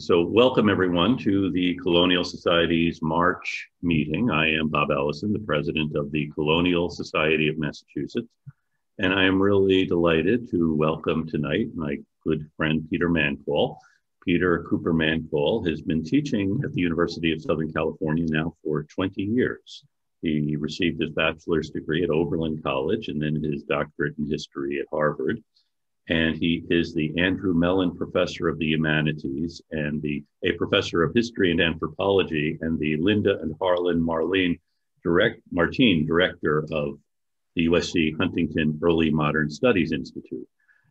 so, welcome everyone to the Colonial Society's March meeting. I am Bob Ellison, the president of the Colonial Society of Massachusetts, and I am really delighted to welcome tonight my good friend Peter Mancall. Peter Cooper Mancall has been teaching at the University of Southern California now for 20 years. He received his bachelor's degree at Oberlin College and then his doctorate in history at Harvard and he is the Andrew Mellon Professor of the Humanities and the a Professor of History and Anthropology and the Linda and Harlan Marlene direct Martine Director of the USC Huntington Early Modern Studies Institute.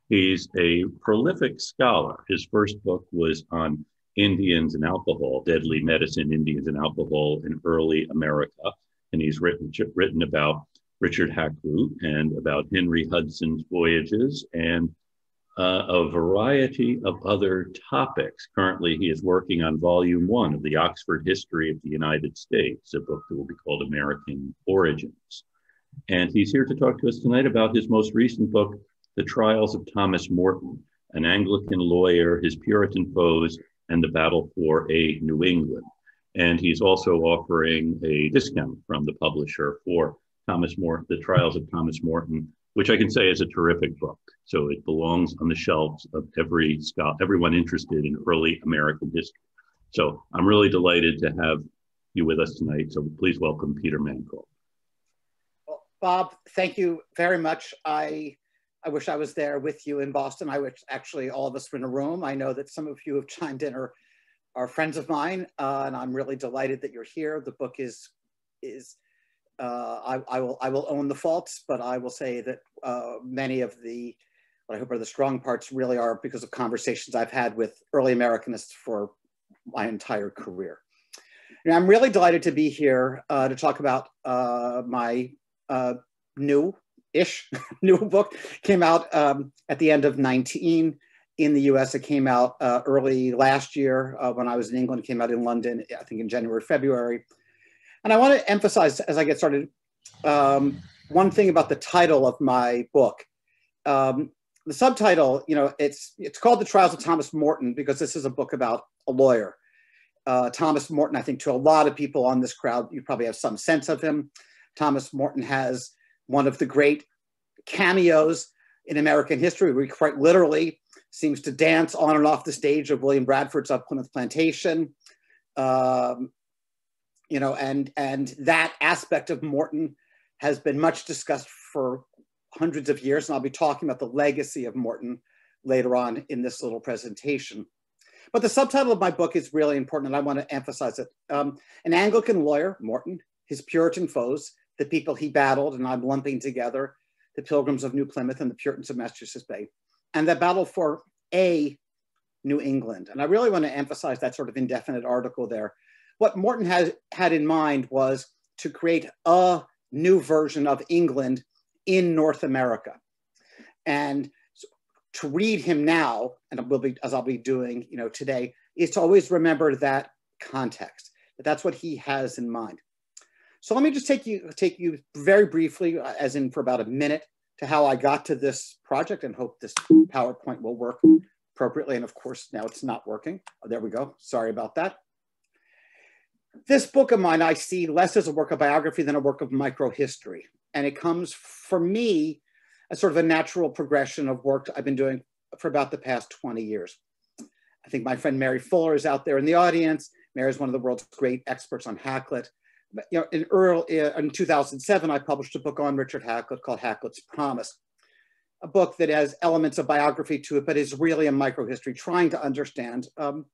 He's a prolific scholar. His first book was on Indians and alcohol, deadly medicine, Indians and alcohol in early America, and he's written written about Richard Hakluyt and about Henry Hudson's voyages and uh, a variety of other topics. Currently, he is working on volume one of the Oxford History of the United States, a book that will be called American Origins. And he's here to talk to us tonight about his most recent book, The Trials of Thomas Morton, an Anglican lawyer, his Puritan foes, and the battle for a New England. And he's also offering a discount from the publisher for Thomas Morton, The Trials of Thomas Morton, which I can say is a terrific book. So it belongs on the shelves of every scholar, everyone interested in early American history. So I'm really delighted to have you with us tonight. So please welcome Peter Mancall. Well, Bob, thank you very much. I I wish I was there with you in Boston. I wish actually all of us were in a room. I know that some of you have chimed in or are friends of mine, uh, and I'm really delighted that you're here. The book is is I, I, will I will own the faults, but I will say that uh, many of the what I hope are the strong parts really are because of conversations I've had with early Americanists for my entire career. And I'm really delighted to be here uh, to talk about uh, my uh, new-ish new book. Came out um, at the end of 19 in the US. It came out uh, early last year when I was in England. It came out in London, I think in January, February. And I want to emphasize as I get started um, one thing about the title of my book. Um, the subtitle, you know, it's it's called The Trials of Thomas Morton because this is a book about a lawyer. Uh, Thomas Morton, I think to a lot of people on this crowd, you probably have some sense of him. Thomas Morton has one of the great cameos in American history, where he quite literally seems to dance on and off the stage of William Bradford's Of Plymouth Plantation. Um, you know, and and that aspect of Morton has been much discussed for hundreds of years, and I'll be talking about the legacy of Morton later on in this little presentation. But the subtitle of my book is really important, and I want to emphasize it. Um, an Anglican lawyer, Morton, his Puritan foes, the people he battled, and I'm lumping together the Pilgrims of New Plymouth and the Puritans of Massachusetts Bay, and the battle for a New England. And I really want to emphasize that sort of indefinite article there what Morton has had in mind was to create a new version of England in North America. And to read him now, and will be as I'll be doing, you know, today, is to always remember that context. That that's what he has in mind. So let me just take you take you very briefly, uh, as in for about a minute, to how I got to this project, and hope this PowerPoint will work appropriately. And of course, now it's not working. Oh, there we go. Sorry about that this book of mine I see less as a work of biography than a work of microhistory. And it comes for me as sort of a natural progression of work I've been doing for about the past 20 years. I think my friend Mary Fuller is out there in the audience. Mary is one of the world's great experts on Hakluyt. But, you know, in, early, in 2007, I published a book on Richard Hakluyt called Hakluyt's Promise, a book that has elements of biography to it, but is really a microhistory, trying to understand um,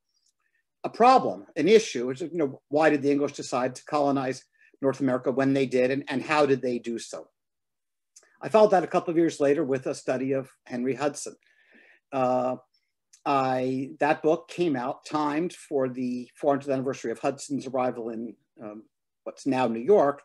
a problem, an issue. Is, you know, why did the English decide to colonize North America when they did, and, and how did they do so? I followed that a couple of years later with a study of Henry Hudson. Uh, I, that book came out timed for the 400th anniversary of Hudson's arrival in um, what's now New York.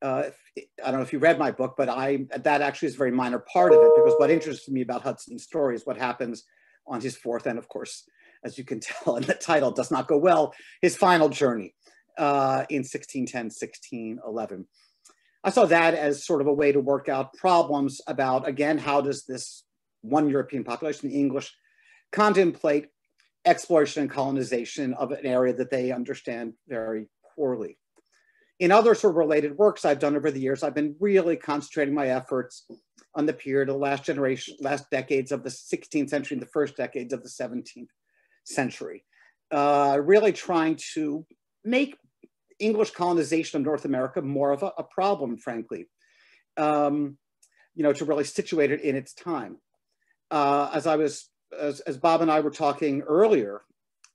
Uh, I don't know if you read my book, but I that actually is a very minor part of it because what interested me about Hudson's story is what happens on his fourth and of course as you can tell in the title, does not go well, his final journey uh, in 1610, 1611. I saw that as sort of a way to work out problems about, again, how does this one European population, the English, contemplate exploration and colonization of an area that they understand very poorly. In other sort of related works I've done over the years, I've been really concentrating my efforts on the period of the last generation, last decades of the 16th century and the first decades of the 17th century. Uh, really trying to make English colonization of North America more of a, a problem, frankly. Um, you know, to really situate it in its time. Uh, as I was, as, as, Bob and I were talking earlier,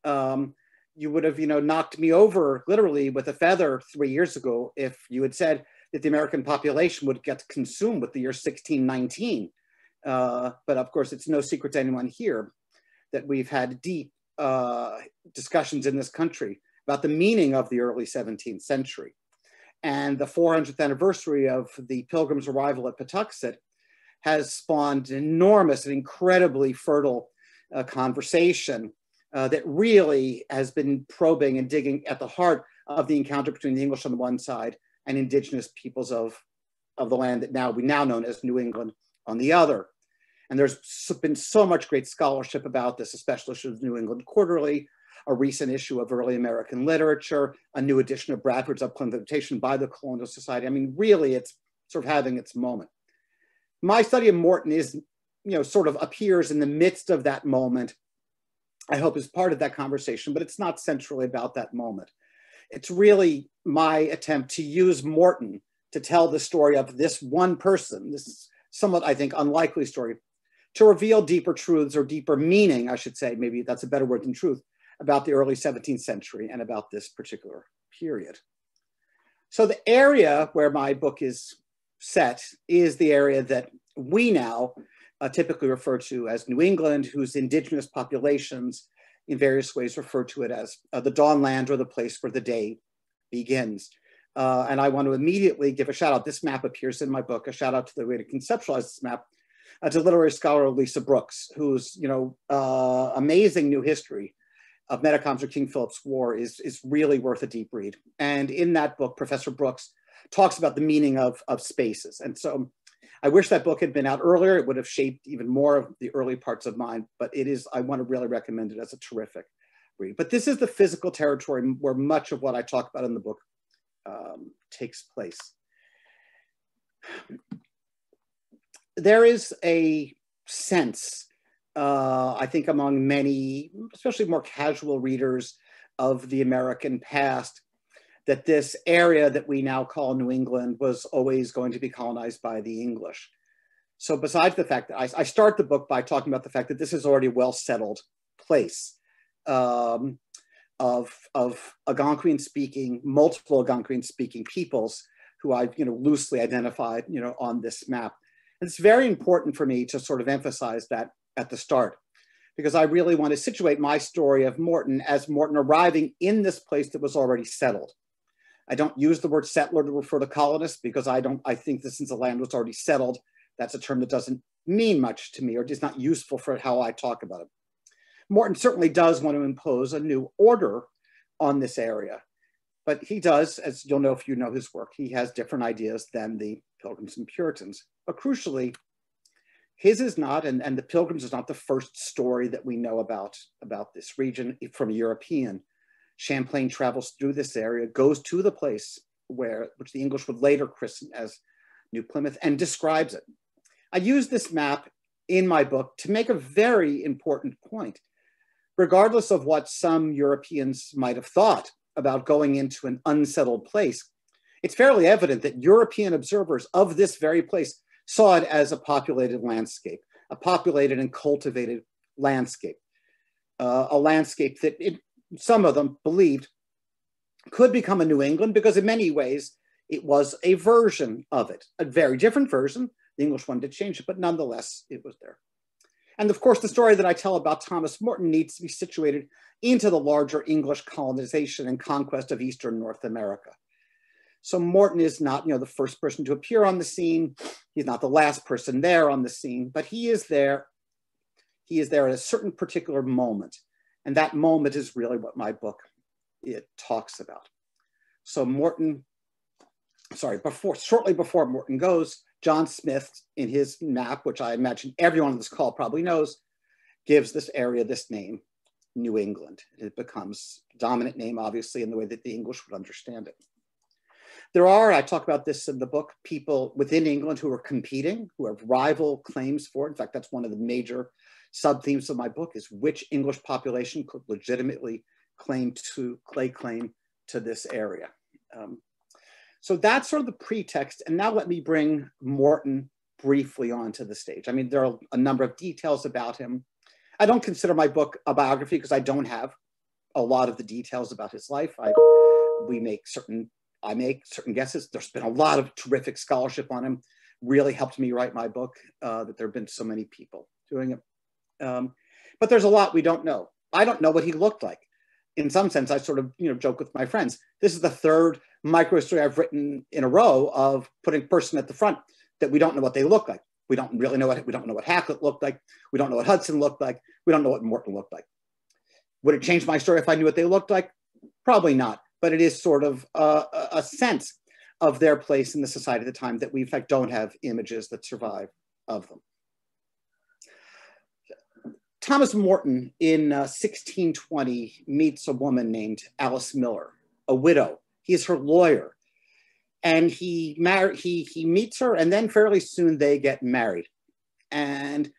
um, you would have, you know, knocked me over literally with a feather three years ago if you had said that the American population would get consumed with the year 1619. Uh, but of course, it's no secret to anyone here that we've had deep uh, discussions in this country about the meaning of the early 17th century. And the 400th anniversary of the Pilgrims' arrival at Patuxet has spawned enormous and incredibly fertile uh, conversation uh, that really has been probing and digging at the heart of the encounter between the English on the one side and indigenous peoples of, of the land that now we now known as New England on the other. And there's been so much great scholarship about this, especially the New England Quarterly, a recent issue of early American literature, a new edition of Bradford's Of Plymouth Plantation by the Colonial Society. I mean, really, it's sort of having its moment. My study of Morton is, you know, sort of appears in the midst of that moment. I hope is part of that conversation, but it's not centrally about that moment. It's really my attempt to use Morton to tell the story of this one person, this somewhat, I think, unlikely story, to reveal deeper truths or deeper meaning, I should say, maybe that's a better word than truth, about the early 17th century and about this particular period. So the area where my book is set is the area that we now uh, typically refer to as New England, whose indigenous populations in various ways refer to it as uh, the dawn land or the place where the day begins. Uh, and I want to immediately give a shout out. This map appears in my book, a shout out to the way to conceptualize this map, uh, to literary scholar Lisa Brooks, whose you know uh, amazing new history of Metacoms or King Philip's War is, is really worth a deep read. And in that book, Professor Brooks talks about the meaning of, of spaces. And so I wish that book had been out earlier. It would have shaped even more of the early parts of mine, but it is, I want to really recommend it as a terrific read. But this is the physical territory where much of what I talk about in the book um, takes place. There is a sense uh, I think among many, especially more casual readers of the American past, that this area that we now call New England was always going to be colonized by the English. So besides the fact that I, I start the book by talking about the fact that this is already a well-settled place um, of, of Algonquian speaking, multiple Algonquian speaking peoples who I've you know, loosely identified you know, on this map. It's very important for me to sort of emphasize that at the start because I really want to situate my story of Morton as Morton arriving in this place that was already settled. I don't use the word settler to refer to colonists because I don't, I think that since the land was already settled, that's a term that doesn't mean much to me or is not useful for how I talk about it. Morton certainly does want to impose a new order on this area, but he does, as you'll know if you know his work, he has different ideas than the Pilgrims and Puritans. But crucially, his is not, and, and the Pilgrims is not the first story that we know about, about this region from a European. Champlain travels through this area, goes to the place where, which the English would later christen as New Plymouth, and describes it. I use this map in my book to make a very important point. Regardless of what some Europeans might have thought about going into an unsettled place, it's fairly evident that European observers of this very place saw it as a populated landscape, a populated and cultivated landscape, uh, a landscape that it, some of them believed could become a New England because in many ways it was a version of it, a very different version. The English one did change it, but nonetheless it was there. And of course, the story that I tell about Thomas Morton needs to be situated into the larger English colonization and conquest of Eastern North America. So Morton is not, you know, the first person to appear on the scene. He's not the last person there on the scene, but he is there. He is there at a certain particular moment. And that moment is really what my book it talks about. So Morton, sorry, before shortly before Morton goes, John Smith in his map, which I imagine everyone on this call probably knows, gives this area this name, New England. It becomes dominant name, obviously, in the way that the English would understand it. There are, I talk about this in the book, people within England who are competing, who have rival claims for it. In fact, that's one of the major sub-themes of my book is which English population could legitimately claim to lay claim to this area. Um, so that's sort of the pretext. And now let me bring Morton briefly onto the stage. I mean, there are a number of details about him. I don't consider my book a biography because I don't have a lot of the details about his life. I, we make certain I make certain guesses. There's been a lot of terrific scholarship on him. Really helped me write my book. Uh, that there have been so many people doing it. Um, but there's a lot we don't know. I don't know what he looked like. In some sense, I sort of you know joke with my friends. This is the third micro story I've written in a row of putting person at the front that we don't know what they look like. We don't really know what we don't know what Hakluyt looked like. We don't know what Hudson looked like. We don't know what Morton looked like. Would it change my story if I knew what they looked like? Probably not but it is sort of a, a sense of their place in the society at the time that we in fact don't have images that survive of them. Thomas Morton in uh, 1620 meets a woman named Alice Miller, a widow. He is her lawyer. And he, mar- he, he meets her, and then fairly soon they get married. And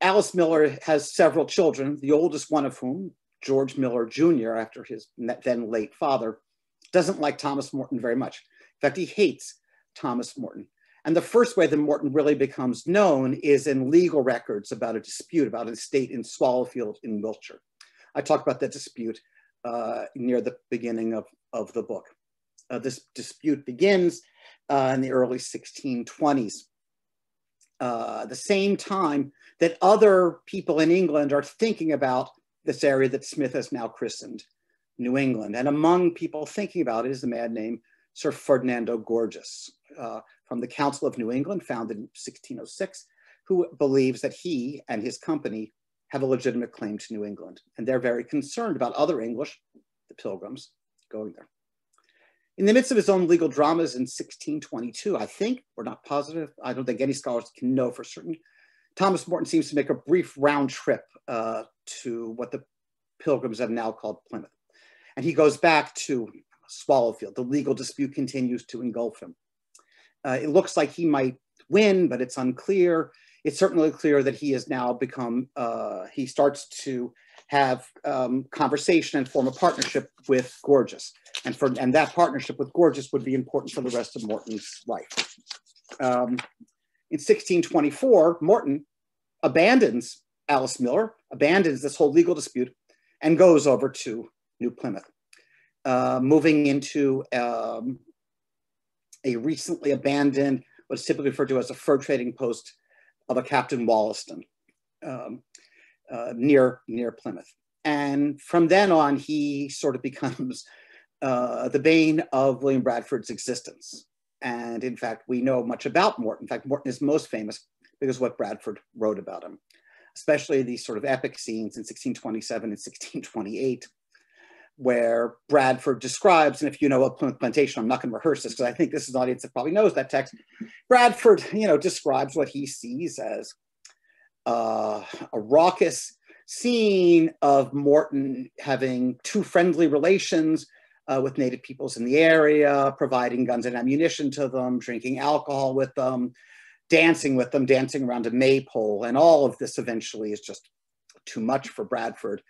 Alice Miller has several children, the oldest one of whom, George Miller Jr., after his then late father, doesn't like Thomas Morton very much. In fact, he hates Thomas Morton. And the first way that Morton really becomes known is in legal records about a dispute about an estate in Swallowfield in Wiltshire. I talk about that dispute uh, near the beginning of, of the book. Uh, this dispute begins uh, in the early 1620s. Uh, the same time that other people in England are thinking about this area that Smith has now christened New England. And among people thinking about it is the man named Sir Ferdinando Gorges uh, from the Council of New England, founded in 1606, who believes that he and his company have a legitimate claim to New England. And they're very concerned about other English, the Pilgrims, going there. In the midst of his own legal dramas in 1622, I think, we're not positive, I don't think any scholars can know for certain, Thomas Morton seems to make a brief round trip uh, to what the Pilgrims have now called Plymouth. And he goes back to Swallowfield. The legal dispute continues to engulf him. Uh, it looks like he might win, but it's unclear. It's certainly clear that he has now become, uh, he starts to have um, conversation and form a partnership with Gorges. And, for, and that partnership with Gorges would be important for the rest of Morton's life. Um, in 1624, Morton abandons Alice Miller, abandons this whole legal dispute, and goes over to New Plymouth, uh, moving into um, a recently abandoned, what's typically referred to as a fur trading post of a Captain Wollaston um, uh, near, near Plymouth. And from then on, he sort of becomes uh, the bane of William Bradford's existence. And in fact, we know much about Morton. In fact, Morton is most famous because what Bradford wrote about him, especially these sort of epic scenes in 1627 and 1628, where Bradford describes, and if you know a Plymouth Plantation, I'm not going to rehearse this because I think this is an audience that probably knows that text. Bradford, you know, describes what he sees as uh, a raucous scene of Morton having two friendly relations uh, with native peoples in the area, providing guns and ammunition to them, drinking alcohol with them, dancing with them, dancing around a maypole. And all of this eventually is just too much for Bradford.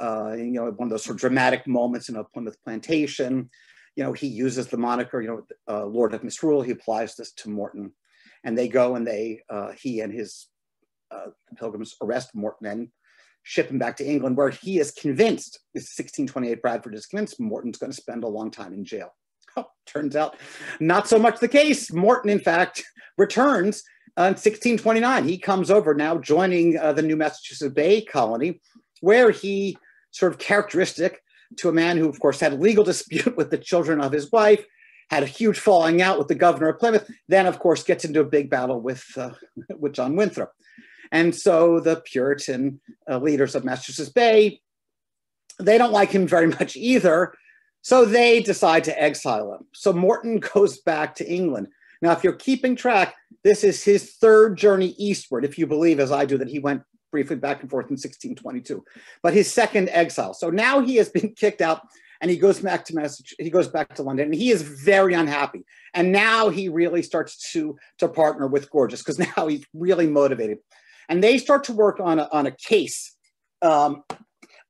Uh, you know, one of those sort of dramatic moments in a Plymouth plantation. You know, he uses the moniker, you know, uh, Lord of Misrule. He applies this to Morton. And they go and they, uh, he and his uh, pilgrims arrest Morton and ship him back to England, where he is convinced, 1628 Bradford is convinced Morton's going to spend a long time in jail. Oh, turns out not so much the case. Morton, in fact, returns in 1629. He comes over now, joining uh, the New Massachusetts Bay Colony, where he sort of characteristic to a man who, of course, had a legal dispute with the children of his wife, had a huge falling out with the governor of Plymouth, then, of course, gets into a big battle with, uh, with John Winthrop. And so the Puritan uh, leaders of Massachusetts Bay, they don't like him very much either. So they decide to exile him. So Morton goes back to England. Now, if you're keeping track, this is his third journey eastward, if you believe, as I do, that he went briefly back and forth in 1622, but his second exile. So now he has been kicked out and he goes back to Massachusetts, he goes back to London and he is very unhappy. And now he really starts to, to partner with Gorges because now he's really motivated. And they start to work on a, on a case um,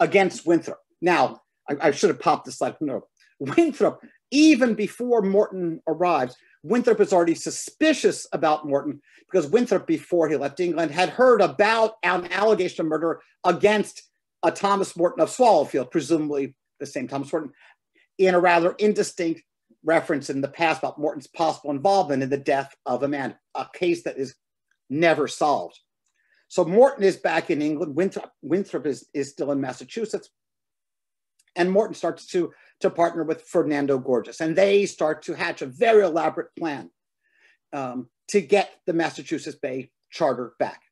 against Winthrop. Now, I, I, should have popped this slide. No, Winthrop, even before Morton arrives, Winthrop is already suspicious about Morton because Winthrop, before he left England, had heard about an allegation of murder against a Thomas Morton of Swallowfield, presumably the same Thomas Morton, in a rather indistinct reference in the past about Morton's possible involvement in the death of a man, a case that is never solved. So Morton is back in England. Winthrop, Winthrop is, is still in Massachusetts. And Morton starts to, to partner with Fernando Gorges. And they start to hatch a very elaborate plan um, to get the Massachusetts Bay Charter back.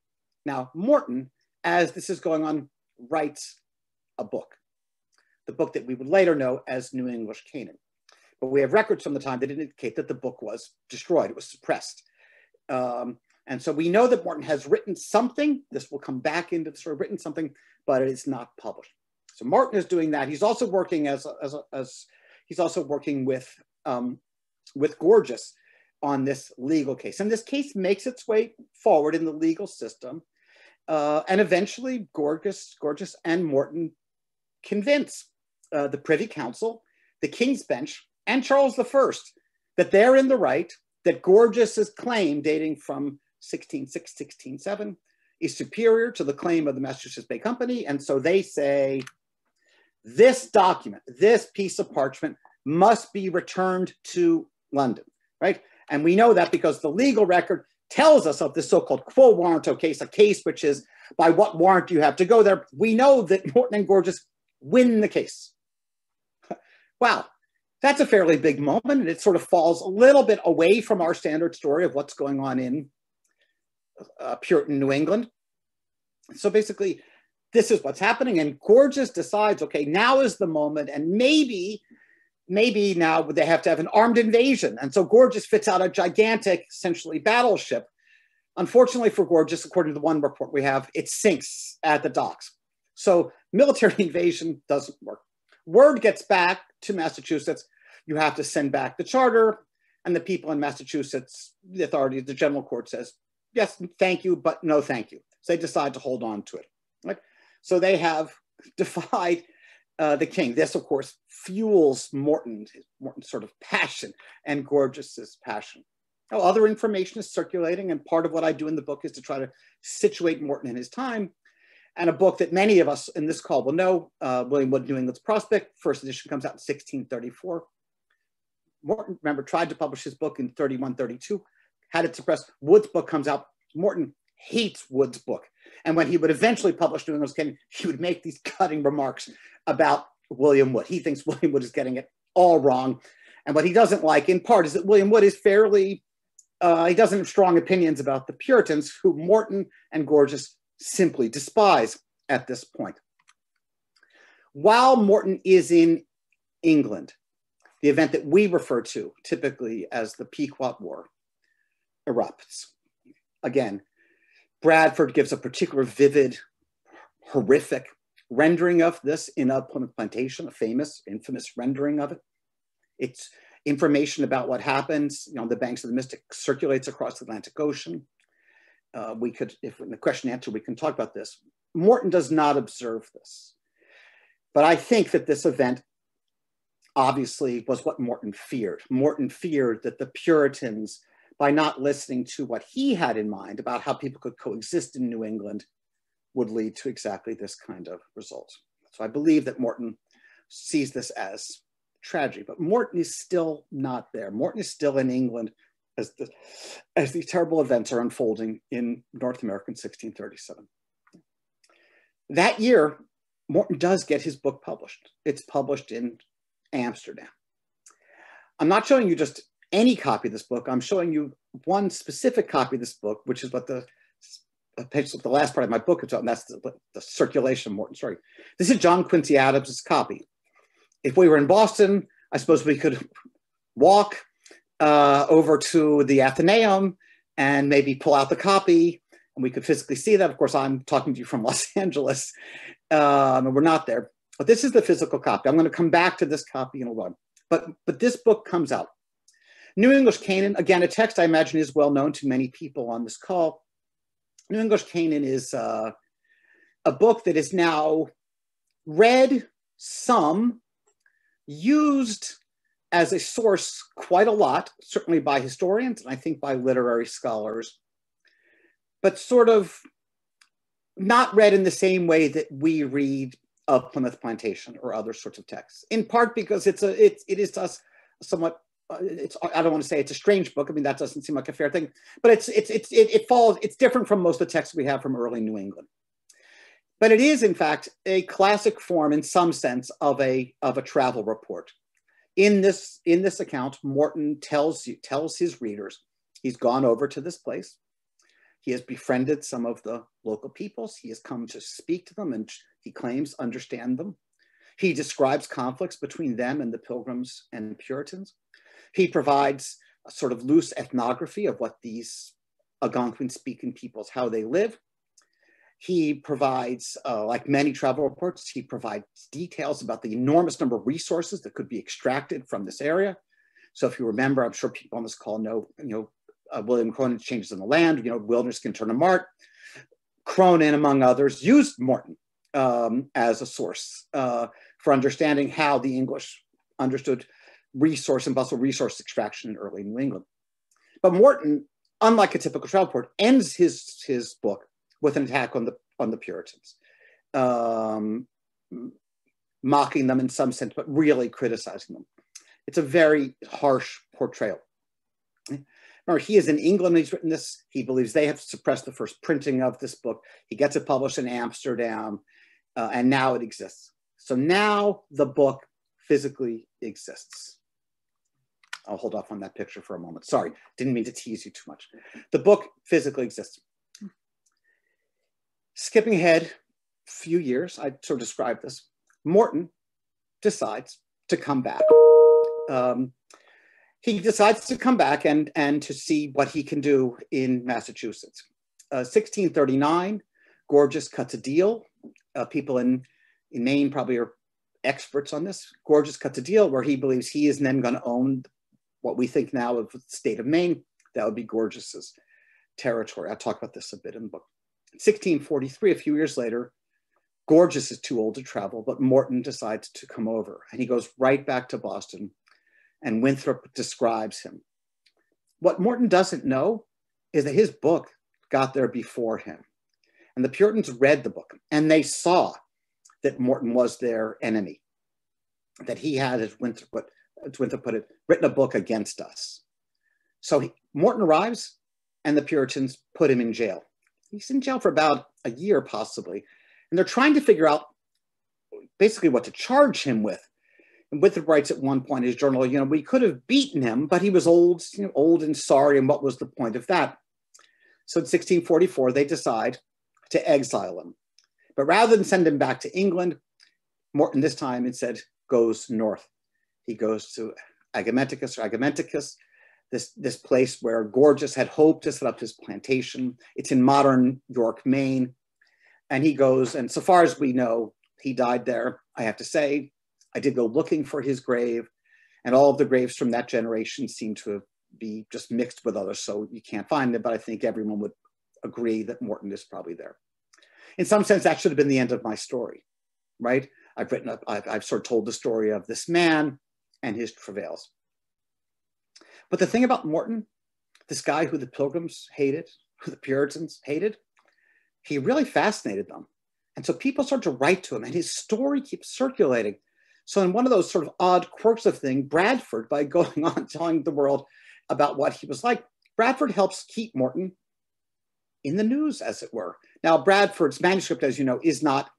Now, Morton, as this is going on, writes a book, the book that we would later know as New English Canaan. But we have records from the time that indicate that the book was destroyed, it was suppressed. Um, and so we know that Morton has written something. This will come back into the story, written something, but it is not published. So Martin is doing that. He's also working as, as, as he's also working with, um, with Gorges on this legal case. And this case makes its way forward in the legal system. Uh, and eventually Gorges, Gorges and Morton convince uh, the Privy Council, the King's Bench, and Charles I that they're in the right, that Gorges's claim dating from 1606, 1607 is superior to the claim of the Massachusetts Bay Company. And so they say, this document, this piece of parchment must be returned to London, right? And we know that because the legal record tells us of this so-called quo warranto case, a case which is by what warrant you have to go there. We know that Morton and Gorges win the case. wow, that's a fairly big moment, and it sort of falls a little bit away from our standard story of what's going on in uh, Puritan New England. So basically, this is what's happening. And Gorges decides, okay, now is the moment. And maybe, maybe now they have to have an armed invasion. And so Gorges fits out a gigantic, essentially, battleship. Unfortunately for Gorges, according to the one report we have, it sinks at the docks. So military invasion doesn't work. Word gets back to Massachusetts, you have to send back the charter. And the people in Massachusetts, the authorities, the general court says, yes, thank you, but no thank you. So they decide to hold on to it. Right? So they have defied uh, the king. This, of course, fuels Morton, Morton's sort of passion and Gorges's passion. Now, other information is circulating, and part of what I do in the book is to try to situate Morton in his time. And a book that many of us in this call will know, uh, William Wood, New England's Prospect, first edition comes out in 1634. Morton, remember, tried to publish his book in 31, 32 had it suppressed. Wood's book comes out. Morton hates Wood's book. And when he would eventually publish New England's Canaan, he would make these cutting remarks about William Wood. He thinks William Wood is getting it all wrong. And what he doesn't like, in part, is that William Wood is fairly, uh, he doesn't have strong opinions about the Puritans, who Morton and Gorges simply despise at this point. While Morton is in England, the event that we refer to typically as the Pequot War, erupts. Again, Bradford gives a particular vivid, horrific rendering of this in a Plantation, a famous, infamous rendering of it. It's information about what happens, you know, the banks of the Mystic circulates across the Atlantic Ocean. Uh, we could, if in the question answer, we can talk about this. Morton does not observe this. But I think that this event obviously was what Morton feared. Morton feared that the Puritans by not listening to what he had in mind about how people could coexist in New England would lead to exactly this kind of result. So I believe that Morton sees this as tragedy, but Morton is still not there. Morton is still in England as, the, as these terrible events are unfolding in North America in 1637. That year, Morton does get his book published. It's published in Amsterdam. I'm not showing you just any copy of this book. I'm showing you one specific copy of this book, which is what the page, of the last part of my book is and that's the, the circulation Morton Sorry. This is John Quincy Adams' copy. If we were in Boston, I suppose we could walk uh, over to the Athenaeum and maybe pull out the copy and we could physically see that. Of course, I'm talking to you from Los Angeles, um, and we're not there. But this is the physical copy. I'm going to come back to this copy in a while. But, but this book comes out. New English Canaan, again, a text I imagine is well known to many people on this call. New English Canaan is uh, a book that is now read, some, used as a source quite a lot, certainly by historians and I think by literary scholars, but sort of not read in the same way that we read of Plymouth Plantation or other sorts of texts. In part because it's a it, it is us somewhat Uh, it's I don't want to say it's a strange book. I mean that doesn't seem like a fair thing, but it's it's it's it, it falls it's different from most of the texts we have from early New England. But it is in fact a classic form in some sense of a of a travel report. In this in this account, Morton tells you tells his readers he's gone over to this place. He has befriended some of the local peoples. He has come to speak to them and he claims understand them. He describes conflicts between them and the Pilgrims and Puritans. He provides a sort of loose ethnography of what these Algonquin speaking peoples, how they live. He provides, uh, like many travel reports, he provides details about the enormous number of resources that could be extracted from this area. So if you remember, I'm sure people on this call know, you know, uh, William Cronon's Changes in the Land, you know, Wilderness Can Turn to Mart. Cronin, among others, used Morton um, as a source uh, for understanding how the English understood resource and bustle resource extraction in early New England. But Morton, unlike a typical travel report, ends his, his book with an attack on the, on the Puritans, um, mocking them in some sense, but really criticizing them. It's a very harsh portrayal. Remember, he is in England. He's written this. He believes they have suppressed the first printing of this book. He gets it published in Amsterdam, uh, and now it exists. So now the book physically exists. I'll hold off on that picture for a moment. Sorry, didn't mean to tease you too much. The book physically exists. Skipping ahead a few years, I sort of described this. Morton decides to come back. Um, he decides to come back and, and to see what he can do in Massachusetts. Uh, 1639, Gorges cuts a deal. Uh, people in, in Maine probably are experts on this. Gorges cuts a deal where he believes he is then going to own what we think now of the state of Maine. That would be Gorges's territory. I'll talk about this a bit in the book. 1643, a few years later, Gorges is too old to travel, but Morton decides to come over and he goes right back to Boston and Winthrop describes him. What Morton doesn't know is that his book got there before him. And the Puritans read the book and they saw that Morton was their enemy, that he had, as Winthrop Winthrop put it, written a book against us. So he, Morton arrives and the Puritans put him in jail. He's in jail for about a year, possibly. And they're trying to figure out basically what to charge him with. And Winthrop writes at one point in his journal, you know, we could have beaten him, but he was old, you know, old and sorry, and what was the point of that? So in 1644, they decide to exile him. But rather than send him back to England, Morton this time instead goes north. He goes to Agamenticus or Agamenticus, this, this place where Gorges had hoped to set up his plantation. It's in modern York, Maine. And he goes, and so far as we know, he died there. I have to say, I did go looking for his grave, and all of the graves from that generation seem to be just mixed with others, so you can't find it, but I think everyone would agree that Morton is probably there. In some sense, that should have been the end of my story, right? I've written, up, I've, I've sort of told the story of this man and his travails. But the thing about Morton, this guy who the Pilgrims hated, who the Puritans hated, he really fascinated them. And so people start to write to him, and his story keeps circulating. So in one of those sort of odd quirks of thing, Bradford, by going on telling the world about what he was like, Bradford helps keep Morton in the news, as it were. Now, Bradford's manuscript, as you know, is not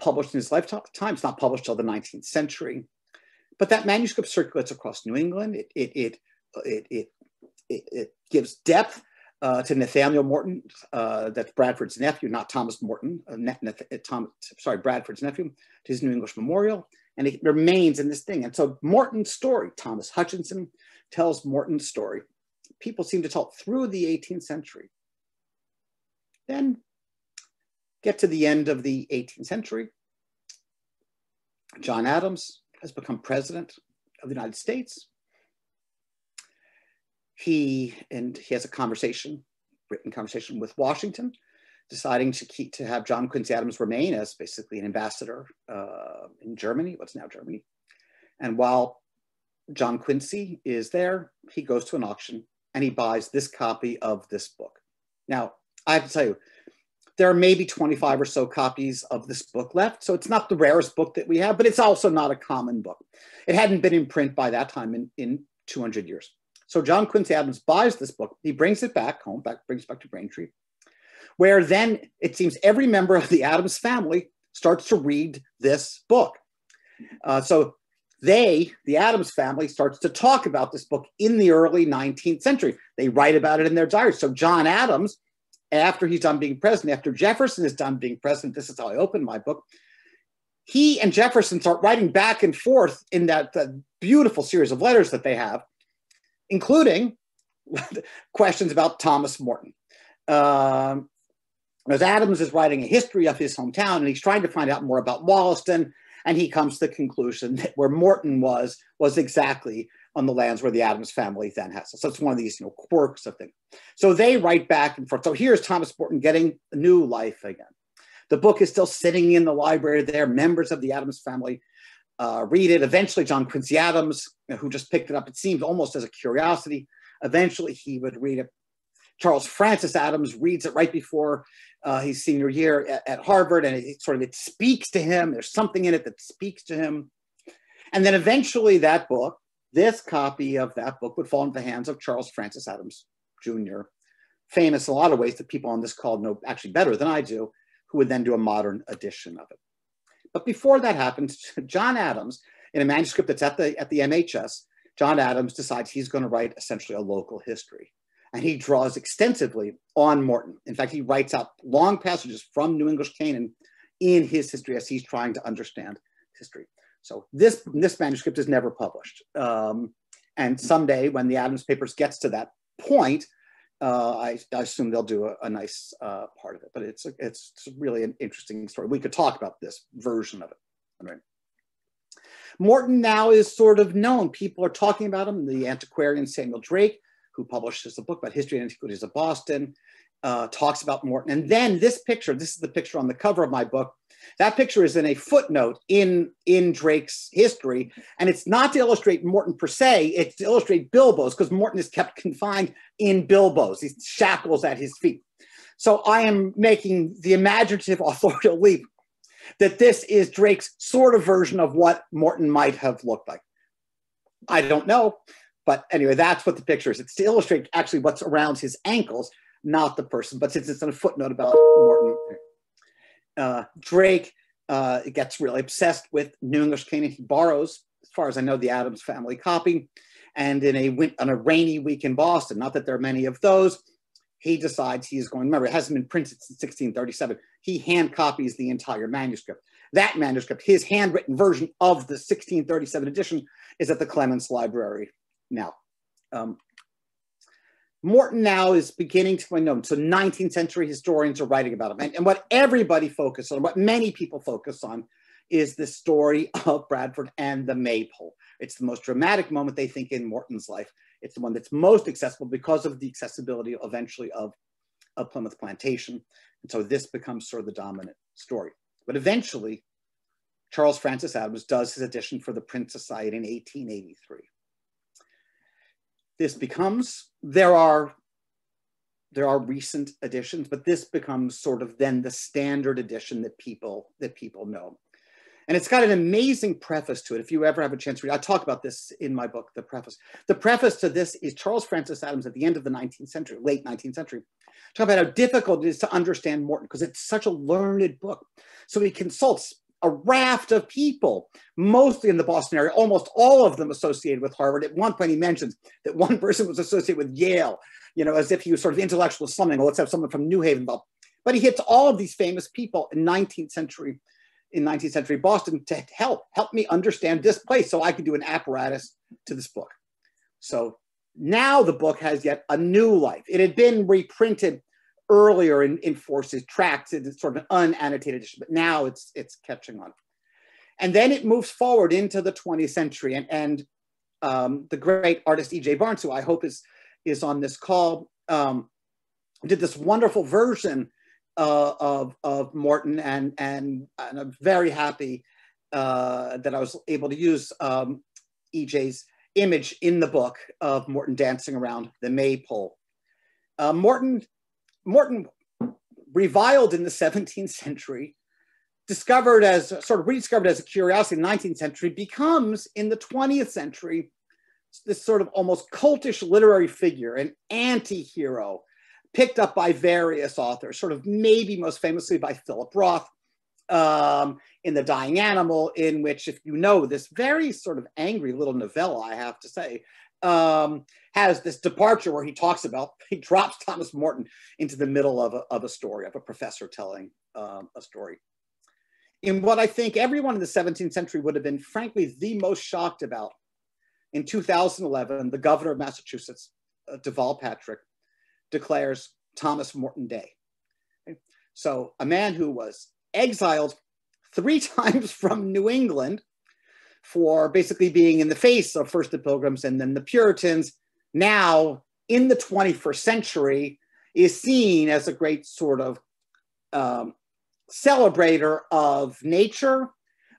published in his lifetime. It's not published till the 19th century. But that manuscript circulates across New England. It, it, it, it, it, it, it gives depth uh, to Nathaniel Morton, uh, that's Bradford's nephew, not Thomas Morton, uh, Tom, sorry, Bradford's nephew, to his New English Memorial and it remains in this thing. And so Morton's story, Thomas Hutchinson tells Morton's story. People seem to tell it through the 18th century. Then get to the end of the 18th century. John Adams has become president of the United States. He and he has a conversation, written conversation with Washington, deciding to keep to have John Quincy Adams remain as basically an ambassador uh, in Germany, what's now Germany. And while John Quincy is there, he goes to an auction and he buys this copy of this book. Now, I have to tell you, there are maybe 25 or so copies of this book left. So it's not the rarest book that we have, but it's also not a common book. It hadn't been in print by that time in, in 200 years. So John Quincy Adams buys this book. He brings it back home, back, brings it back to Braintree, where then it seems every member of the Adams family starts to read this book. Uh, so they, the Adams family, starts to talk about this book in the early 19th century. They write about it in their diaries. So John Adams after he's done being president, after Jefferson is done being president, this is how I open my book. He and Jefferson start writing back and forth in that beautiful series of letters that they have, including questions about Thomas Morton. Um, as Adams is writing a history of his hometown and he's trying to find out more about Wollaston, and he comes to the conclusion that where Morton was was exactly on the lands where the Adams family then has. So it's one of these you know, quirks of things. So they write back and forth. So here's Thomas Morton getting a new life again. The book is still sitting in the library there. Members of the Adams family uh, read it. Eventually, John Quincy Adams, who just picked it up, it seemed almost as a curiosity. Eventually, he would read it. Charles Francis Adams reads it right before uh, his senior year at, at Harvard, and it, it sort of it speaks to him. There's something in it that speaks to him. And then eventually, that book this copy of that book would fall into the hands of Charles Francis Adams Jr., famous in a lot of ways that people on this call know actually better than I do, who would then do a modern edition of it. But before that happens, John Adams, in a manuscript that's at the, at the MHS, John Adams decides he's going to write essentially a local history. And he draws extensively on Morton. In fact, he writes out long passages from New English Canaan in his history as he's trying to understand history. So this, this manuscript is never published. Um, and someday when the Adams Papers gets to that point, uh, I, I, assume they'll do a, a nice uh, part of it. But it's, a, it's really an interesting story. We could talk about this version of it. Right. Morton now is sort of known. People are talking about him. The antiquarian Samuel Drake, who publishes a book about history and antiquities of Boston, uh, talks about Morton. And then this picture, this is the picture on the cover of my book, that picture is in a footnote in, in Drake's history. And it's not to illustrate Morton per se, it's to illustrate bilboes, because Morton is kept confined in bilboes, these shackles at his feet. So I am making the imaginative authorial leap that this is Drake's sort of version of what Morton might have looked like. I don't know, but anyway, that's what the picture is. It's to illustrate actually what's around his ankles, not the person. But since it's in a footnote about Morton, uh, Drake uh, gets really obsessed with New English Canaan. He borrows, as far as I know, the Adams family copy. And in a on a rainy week in Boston, not that there are many of those, he decides he's going. Remember, it hasn't been printed since 1637. He hand copies the entire manuscript. That manuscript, his handwritten version of the 1637 edition, is at the Clements Library now. Um, Morton now is beginning to be known. So 19th century historians are writing about him. And, and what everybody focuses on, what many people focus on, is the story of Bradford and the maypole. It's the most dramatic moment they think in Morton's life. It's the one that's most accessible because of the accessibility eventually of, of Plymouth Plantation. And so this becomes sort of the dominant story. But eventually, Charles Francis Adams does his edition for the Prince Society in 1883 this becomes there are there are recent editions, but this becomes sort of then the standard edition that people that people know. And it's got an amazing preface to it. If you ever have a chance to read, I talk about this in my book, The Preface. The preface to this is Charles Francis Adams at the end of the 19th century, late 19th century, talk about how difficult it is to understand Morton because it's such a learned book. So he consults a raft of people, mostly in the Boston area, almost all of them associated with Harvard. At one point, he mentions that one person was associated with Yale, you know, as if he was sort of intellectual slumming. Well, let's have someone from New Haven. But he hits all of these famous people in 19th century, in 19th century Boston to help help me understand this place, so I could do an apparatus to this book. So now the book has yet a new life. It had been reprinted earlier in, in Force's Tracts. It's sort of an unannotated edition, but now it's, it's catching on. And then it moves forward into the 20th century. And, and um, the great artist E.J. Barnes, who I hope is, is on this call, um, did this wonderful version uh, of, of Morton. And, and, and I'm very happy uh, that I was able to use um, EJ's image in the book of Morton dancing around the maypole. Uh, Morton, Morton reviled in the 17th century, discovered as sort of rediscovered as a curiosity in the 19th century, becomes in the 20th century this sort of almost cultish literary figure, an anti-hero, picked up by various authors, sort of maybe most famously by Philip Roth, um, in The Dying Animal, in which, if you know this very sort of angry little novella, I have to say, um, has this departure where he talks about, he drops Thomas Morton into the middle of a, of a story, of a professor telling um, a story. In what I think everyone in the 17th century would have been, frankly, the most shocked about, in 2011, the governor of Massachusetts, uh, Deval Patrick, declares Thomas Morton Day. So a man who was exiled three times from New England for basically being in the face of first the Pilgrims and then the Puritans, now in the 21st century is seen as a great sort of um, celebrator of nature,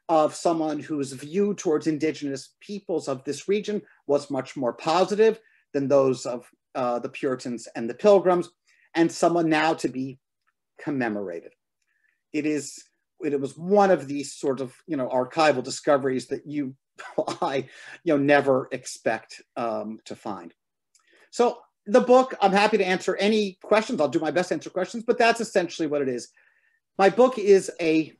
of someone whose view towards indigenous peoples of this region was much more positive than those of uh, the Puritans and the Pilgrims, and someone now to be commemorated. It is it was one of these sort of you know archival discoveries that you I you know never expect um, to find. So the book, I'm happy to answer any questions. I'll do my best to answer questions, but that's essentially what it is. My book is a,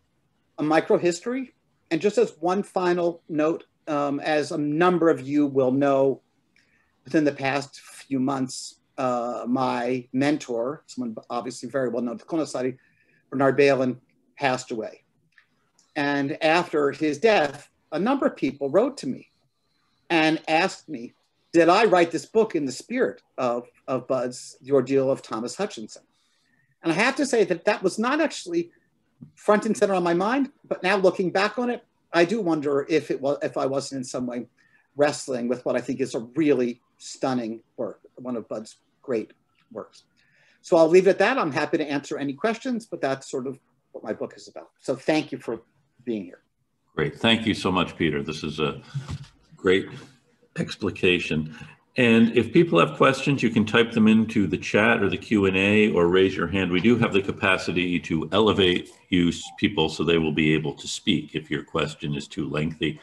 a micro history, and just as one final note, um, as a number of you will know, within the past few months, uh, my mentor, someone obviously very well known to the Colonial Society, Bernard Bailyn, passed away. And after his death, a number of people wrote to me and asked me, did I write this book in the spirit of, of Bud's The Ordeal of Thomas Hutchinson? And I have to say that that was not actually front and center on my mind, but now looking back on it, I do wonder if it was if I wasn't in some way wrestling with what I think is a really stunning work, one of Bud's great works. So I'll leave it at that. I'm happy to answer any questions, but that's sort of what my book is about. So thank you for being here. Great. Thank you so much, Peter. This is a great explication. And if people have questions, you can type them into the chat or the Q&A or raise your hand. We do have the capacity to elevate use people so they will be able to speak if your question is too lengthy.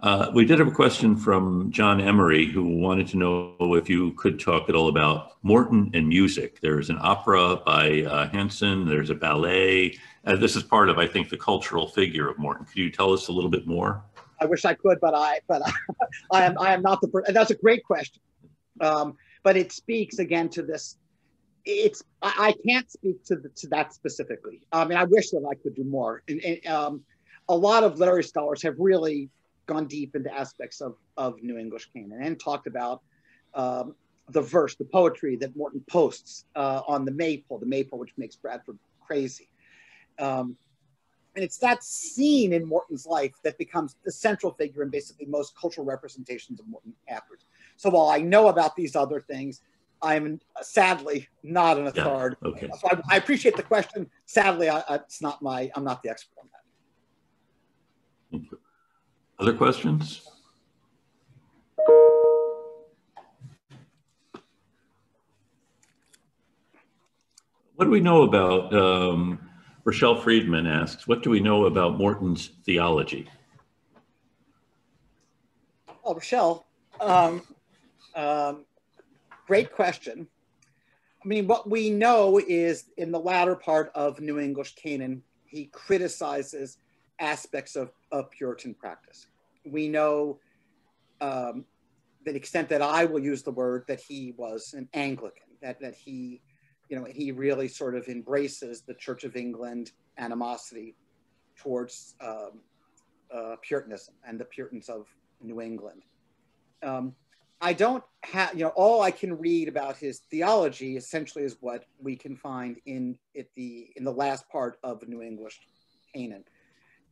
Uh, we did have a question from John Emery who wanted to know if you could talk at all about Morton and music. There's an opera by uh, Hanson, there's a ballet. Uh, this is part of, I think, the cultural figure of Morton. Could you tell us a little bit more? I wish I could, but I, but I, I am, I am not the person. That's a great question, um, but it speaks again to this. It's I, I can't speak to the, to that specifically. I mean, I wish that I could do more. And, and um, a lot of literary scholars have really gone deep into aspects of, of New English Canaan and talked about um, the verse, the poetry that Morton posts uh, on the maypole, the maypole which makes Bradford crazy. Um, and it's that scene in Morton's life that becomes the central figure in basically most cultural representations of Morton afterwards. So while I know about these other things, I'm sadly not an authority. Yeah, okay. So I, I, appreciate the question. Sadly, I, it's not my. I'm not the expert on that. Thank you. Other questions? What do we know about, um, Rochelle Friedman asks, what do we know about Morton's theology? Oh, Rochelle, um, um, great question. I mean, what we know is in the latter part of New English Canaan, he criticizes aspects of, of Puritan practice. We know um, the extent that I will use the word that he was an Anglican, that, that he, you know, he really sort of embraces the Church of England animosity towards um, uh, Puritanism and the Puritans of New England. Um, I don't have, you know, all I can read about his theology essentially is what we can find in it the in the last part of New English Canaan.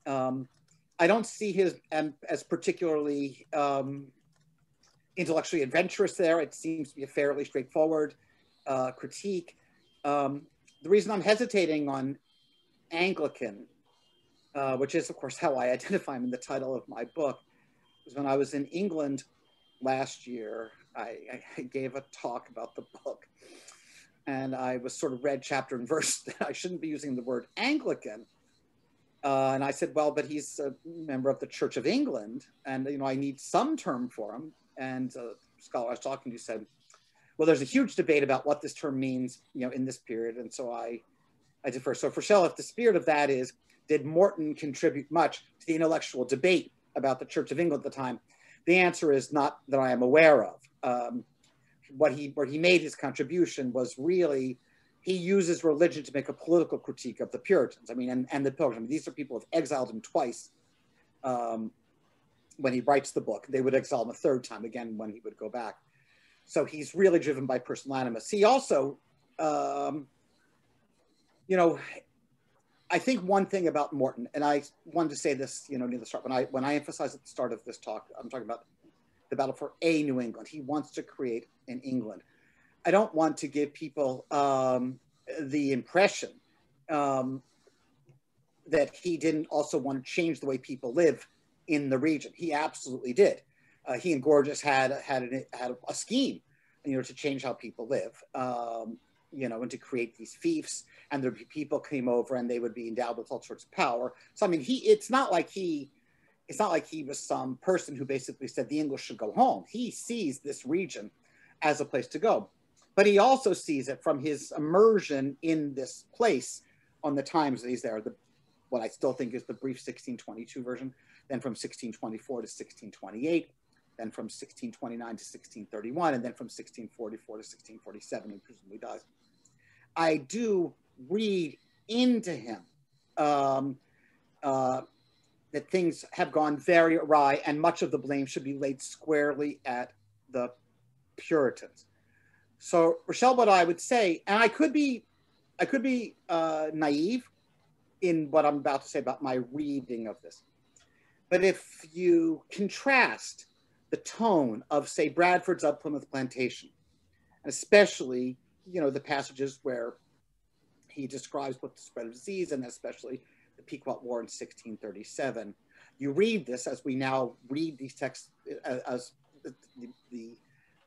Um, I don't see his um, as particularly um, intellectually adventurous there. It seems to be a fairly straightforward uh, critique. Um, the reason I'm hesitating on Anglican, uh, which is, of course, how I identify him in the title of my book, is when I was in England last year, I, I gave a talk about the book. And I was sort of read chapter and verse that I shouldn't be using the word Anglican. Uh, and I said, well, but he's a member of the Church of England, and you know I need some term for him. And a scholar I was talking to said, well, there's a huge debate about what this term means, you know, in this period. And so I, I defer. So for Shell, if the spirit of that is, did Morton contribute much to the intellectual debate about the Church of England at the time? The answer is not that I am aware of. Um, what he where he made his contribution was really he uses religion to make a political critique of the Puritans. I mean, and, and the Pilgrims. These are people who have exiled him twice. Um, when he writes the book, they would exile him a third time again when he would go back. So he's really driven by personal animus. He also, um, you know, I think one thing about Morton, and I wanted to say this, you know, near the start, when I when I emphasize at the start of this talk, I'm talking about the battle for a New England. He wants to create an England. I don't want to give people um, the impression um, that he didn't also want to change the way people live in the region. He absolutely did. Uh, he and Gorges had had, an, had a scheme, you know, to change how people live. Um, you know, and to create these fiefs, and there'd be people came over and they would be endowed with all sorts of power. So I mean, he it's not like he it's not like he was some person who basically said the English should go home. He sees this region as a place to go. But he also sees it from his immersion in this place on the times that he's there. The, what I still think is the brief 1622 version, then from 1624 to 1628, then from 1629 to 1631, and then from 1644 to 1647, he presumably dies. I do read into him um, uh, that things have gone very awry, and much of the blame should be laid squarely at the Puritans. So, Rochelle, what I would say, and I could be, I could be uh, naive in what I'm about to say about my reading of this, but if you contrast the tone of, say, Bradford's Of Plymouth Plantation, and especially you know, the passages where he describes what the spread of disease and especially the Pequot War in 1637. You read this as we now read these texts uh, as, as the, the, the,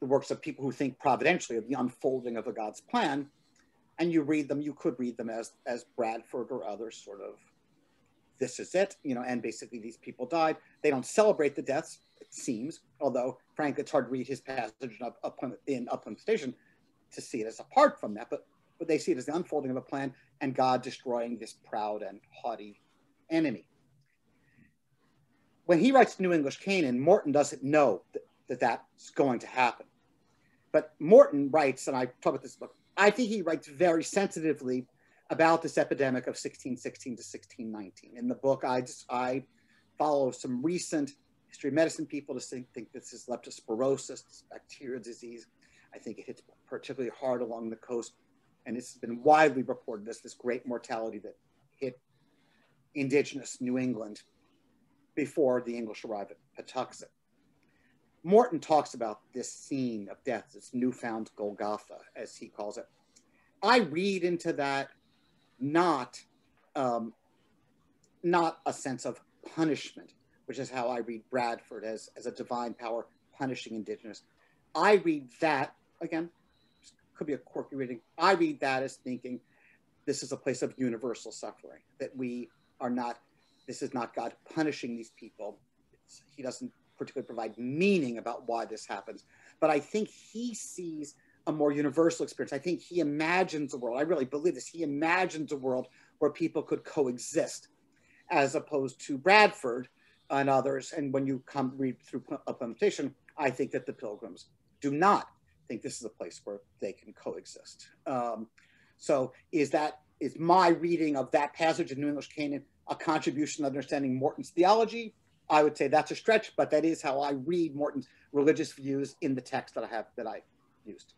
works of people who think providentially of the unfolding of a God's plan, and you read them, you could read them as, as Bradford or others sort of, this is it, you know, and basically these people died. They don't celebrate the deaths, it seems, although frankly, it's hard to read his passage in, in Upland Station to see it as apart from that, but, but they see it as the unfolding of a plan and God destroying this proud and haughty enemy. When he writes New English Canaan, Morton doesn't know that, that that's going to happen. But Morton writes, and I talk about this book, I think he writes very sensitively about this epidemic of 1616 to 1619. In the book, I just I follow some recent history of medicine people to think, think this is leptospirosis, bacterial disease. I think it hits particularly hard along the coast. And it's been widely reported as this great mortality that hit indigenous New England before the English arrived at Patuxet. Morton talks about this scene of death, this newfound Golgotha, as he calls it. I read into that not, um, not a sense of punishment, which is how I read Bradford as, as a divine power punishing indigenous. I read that again, could be a quirky reading. I read that as thinking this is a place of universal suffering, that we are not, this is not God punishing these people. It's, he doesn't particularly provide meaning about why this happens. But I think he sees a more universal experience. I think he imagines a world, I really believe this, he imagines a world where people could coexist as opposed to Bradford and others. And when you come read through a implementation, I think that the pilgrims do not think this is a place where they can coexist. Um, so is that is my reading of that passage in New English Canaan a contribution to understanding Morton's theology? I would say that's a stretch, but that is how I read Morton's religious views in the text that I have that I used.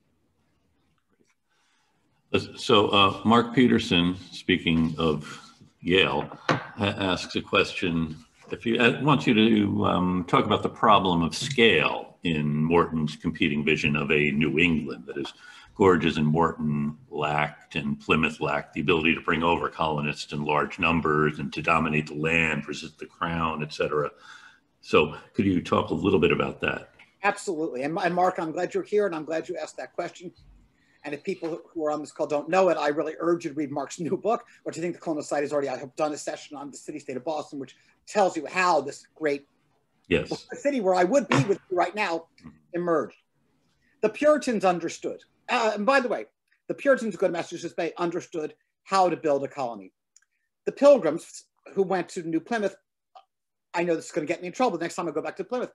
So uh, Mark Peterson, speaking of Yale, asks a question. If you I want you to um, talk about the problem of scale in Morton's competing vision of a New England that is Gorges and Morton lacked and Plymouth lacked the ability to bring over colonists in large numbers and to dominate the land, resist the crown, etc. So could you talk a little bit about that? Absolutely. And, and Mark, I'm glad you're here and I'm glad you asked that question. And if people who are on this call don't know it, I really urge you to read Mark's new book, which I think the Colonial Society has already I have done a session on the city state of Boston, which tells you how this great yes. city where I would be with you right now emerged. The Puritans understood uh, and by the way, the Puritans who go to Massachusetts Bay understood how to build a colony. The Pilgrims who went to New Plymouth, I know this is going to get me in trouble next time I go back to Plymouth.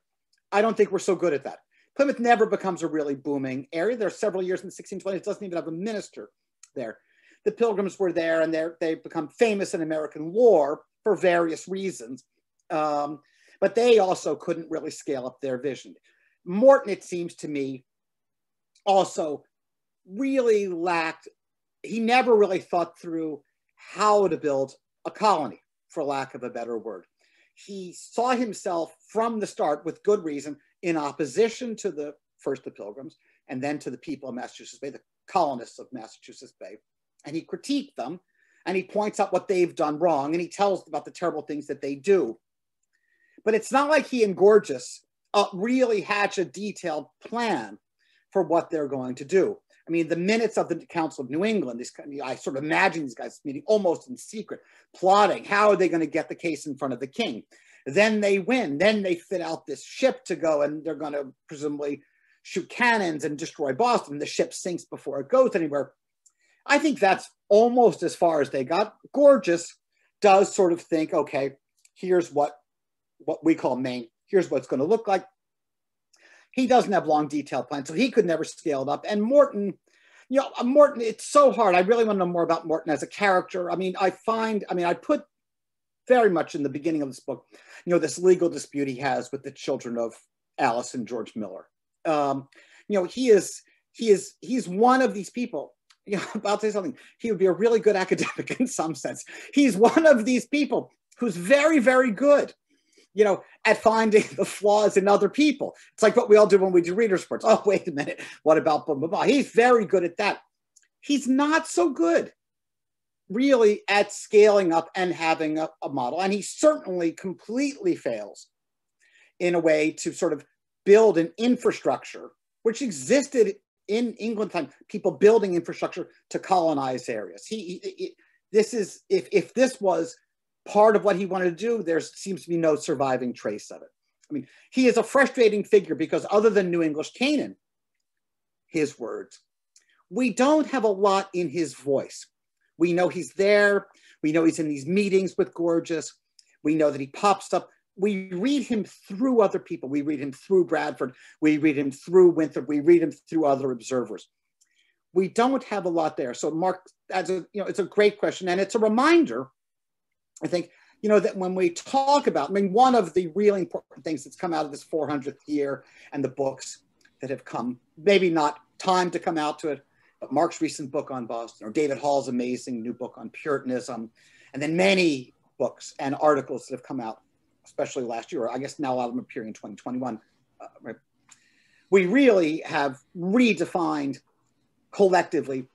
I don't think we're so good at that. Plymouth never becomes a really booming area. There are several years in the 1620s, it doesn't even have a minister there. The Pilgrims were there and they become famous in American lore for various reasons. Um, but they also couldn't really scale up their vision. Morton, it seems to me, also really lacked, he never really thought through how to build a colony, for lack of a better word. He saw himself from the start, with good reason, in opposition to the first the Pilgrims and then to the people of Massachusetts Bay, the colonists of Massachusetts Bay. And he critiqued them and he points out what they've done wrong and he tells about the terrible things that they do. But it's not like he and Gorges uh, really hatch a detailed plan for what they're going to do. I mean, the minutes of the Council of New England, this, I sort of imagine these guys meeting almost in secret, plotting how are they going to get the case in front of the king. Then they win. Then they fit out this ship to go, and they're going to presumably shoot cannons and destroy Boston. The ship sinks before it goes anywhere. I think that's almost as far as they got. Gorges does sort of think, okay, here's what what we call Maine. Here's what it's going to look like he doesn't have long detailed plans, so he could never scale it up. And Morton, you know, Morton, it's so hard. I really want to know more about Morton as a character. I mean, I find, I mean, I put very much in the beginning of this book, you know, this legal dispute he has with the children of Alice and George Miller. Um, you know, he is, he is, he's one of these people. You know, about to say something. He would be a really good academic in some sense. He's one of these people who's very, very good you know, at finding the flaws in other people. It's like what we all do when we do reader sports. Oh, wait a minute. What about blah, blah, blah? He's very good at that. He's not so good really at scaling up and having a, a model. And he certainly completely fails in a way to sort of build an infrastructure which existed in England time, people building infrastructure to colonize areas. He, he, he, this is if if this was part of what he wanted to do, there seems to be no surviving trace of it. I mean, he is a frustrating figure because other than New English Canaan, his words, we don't have a lot in his voice. We know he's there. We know he's in these meetings with Gorges. We know that he pops up. We read him through other people. We read him through Bradford. We read him through Winthrop. We read him through other observers. We don't have a lot there. So Mark, as a, you know, it's a great question. And it's a reminder I think, you know, that when we talk about, I mean, one of the really important things that's come out of this 400th year and the books that have come, maybe not time to come out to it, Mark's recent book on Boston or David Hall's amazing new book on Puritanism, and then many books and articles that have come out, especially last year, or I guess now a lot of them appearing in 2021. Uh, right? We really have redefined collectively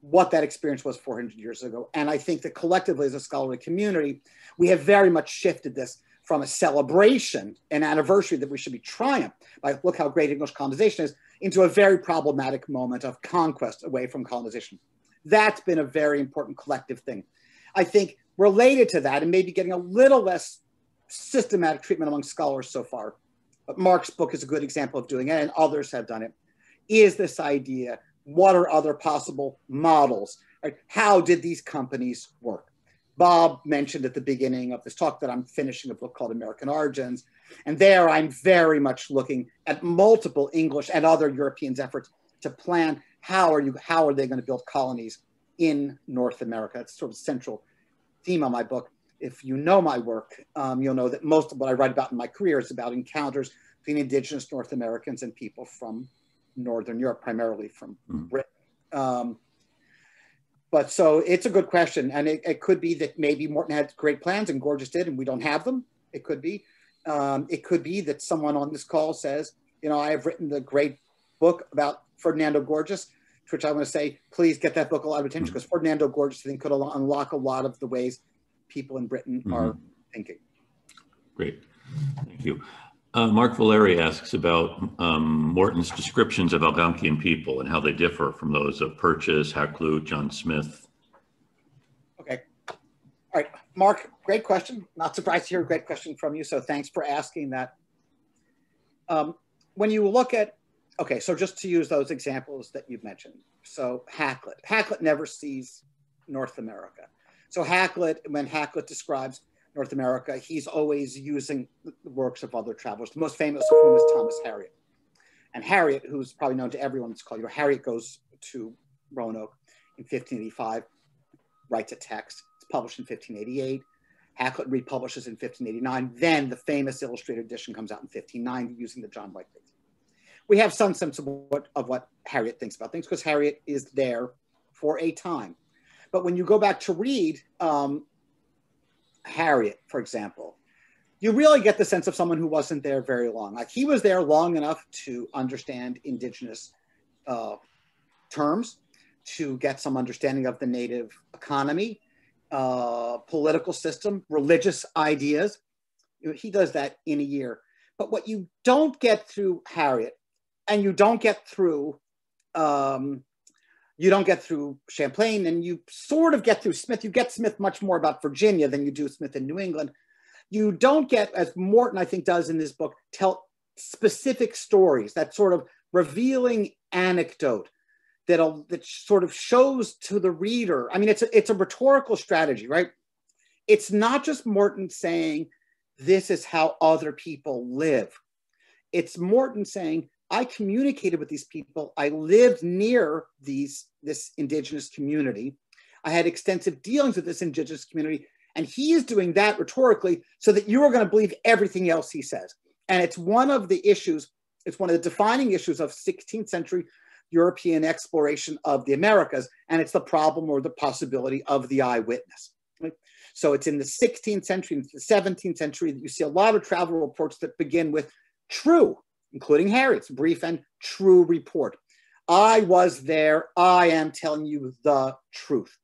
what that experience was 400 years ago. And I think that collectively as a scholarly community, we have very much shifted this from a celebration, an anniversary that we should be triumph by look how great English colonization is, into a very problematic moment of conquest away from colonization. That's been a very important collective thing. I think related to that, and maybe getting a little less systematic treatment among scholars so far, but Mark's book is a good example of doing it, and others have done it, is this idea what are other possible models? Right? How did these companies work? Bob mentioned at the beginning of this talk that I'm finishing a book called American Origins. And there I'm very much looking at multiple English and other Europeans' efforts to plan how are you how are they going to build colonies in North America. It's sort of central theme of my book. if you know my work, um, you'll know that most of what I write about in my career is about encounters between indigenous North Americans and people from Northern Europe, primarily from mm. Britain. Um, but so it's a good question. And it, it, could be that maybe Morton had great plans and Gorges did, and we don't have them. It could be. Um, it could be that someone on this call says, you know, I have written the great book about Ferdinando Gorges, to which I want to say, please get that book a lot of attention because mm-hmm. Ferdinando Gorges, I think, could unlock a lot of the ways people in Britain mm-hmm. are thinking. Great. Thank you. Uh, Mark Valeri asks about um, Morton's descriptions of Algonquian people and how they differ from those of Purchas, Hakluyt, John Smith. All right, Mark, great question. Not surprised to hear a great question from you, so thanks for asking that. Um, when you look at, okay, so just to use those examples that you've mentioned. So Hakluyt, Hakluyt never sees North America. So Hakluyt, when Hakluyt describes North America, he's always using the works of other travelers, the most famous of whom is Thomas Harriot. And Harriot, who's probably known to everyone, it's called, you know, Harriot goes to Roanoke in 1585, writes a text. Published in 1588. Hakluyt republishes in 1589. Then the famous illustrated edition comes out in 1590 using the John White things. We have some sense of what, of what Harriot thinks about things because Harriot is there for a time. But when you go back to read um, Harriot, for example, you really get the sense of someone who wasn't there very long. Like he was there long enough to understand indigenous uh, terms, to get some understanding of the native economy, uh, political system, religious ideas. He does that in a year. But what you don't get through Harriot, and you don't get through um, you don't get through Champlain and you sort of get through Smith. You get Smith much more about Virginia than you do Smith in New England. You don't get, as Morton, I think, does in this book, tell specific stories, that sort of revealing anecdote that, that sort of shows to the reader. I mean, it's a, it's a rhetorical strategy, right? It's not just Morton saying, this is how other people live. It's Morton saying, I communicated with these people. I lived near these this indigenous community. I had extensive dealings with this indigenous community, and he is doing that rhetorically so that you are going to believe everything else he says. And it's one of the issues. It's one of the defining issues of 16th century European exploration of the Americas, and it's the problem or the possibility of the eyewitness. Right? So it's in the 16th century, into the 17th century that you see a lot of travel reports that begin with true including Harriot's brief and true report. I was there. I am telling you the truth.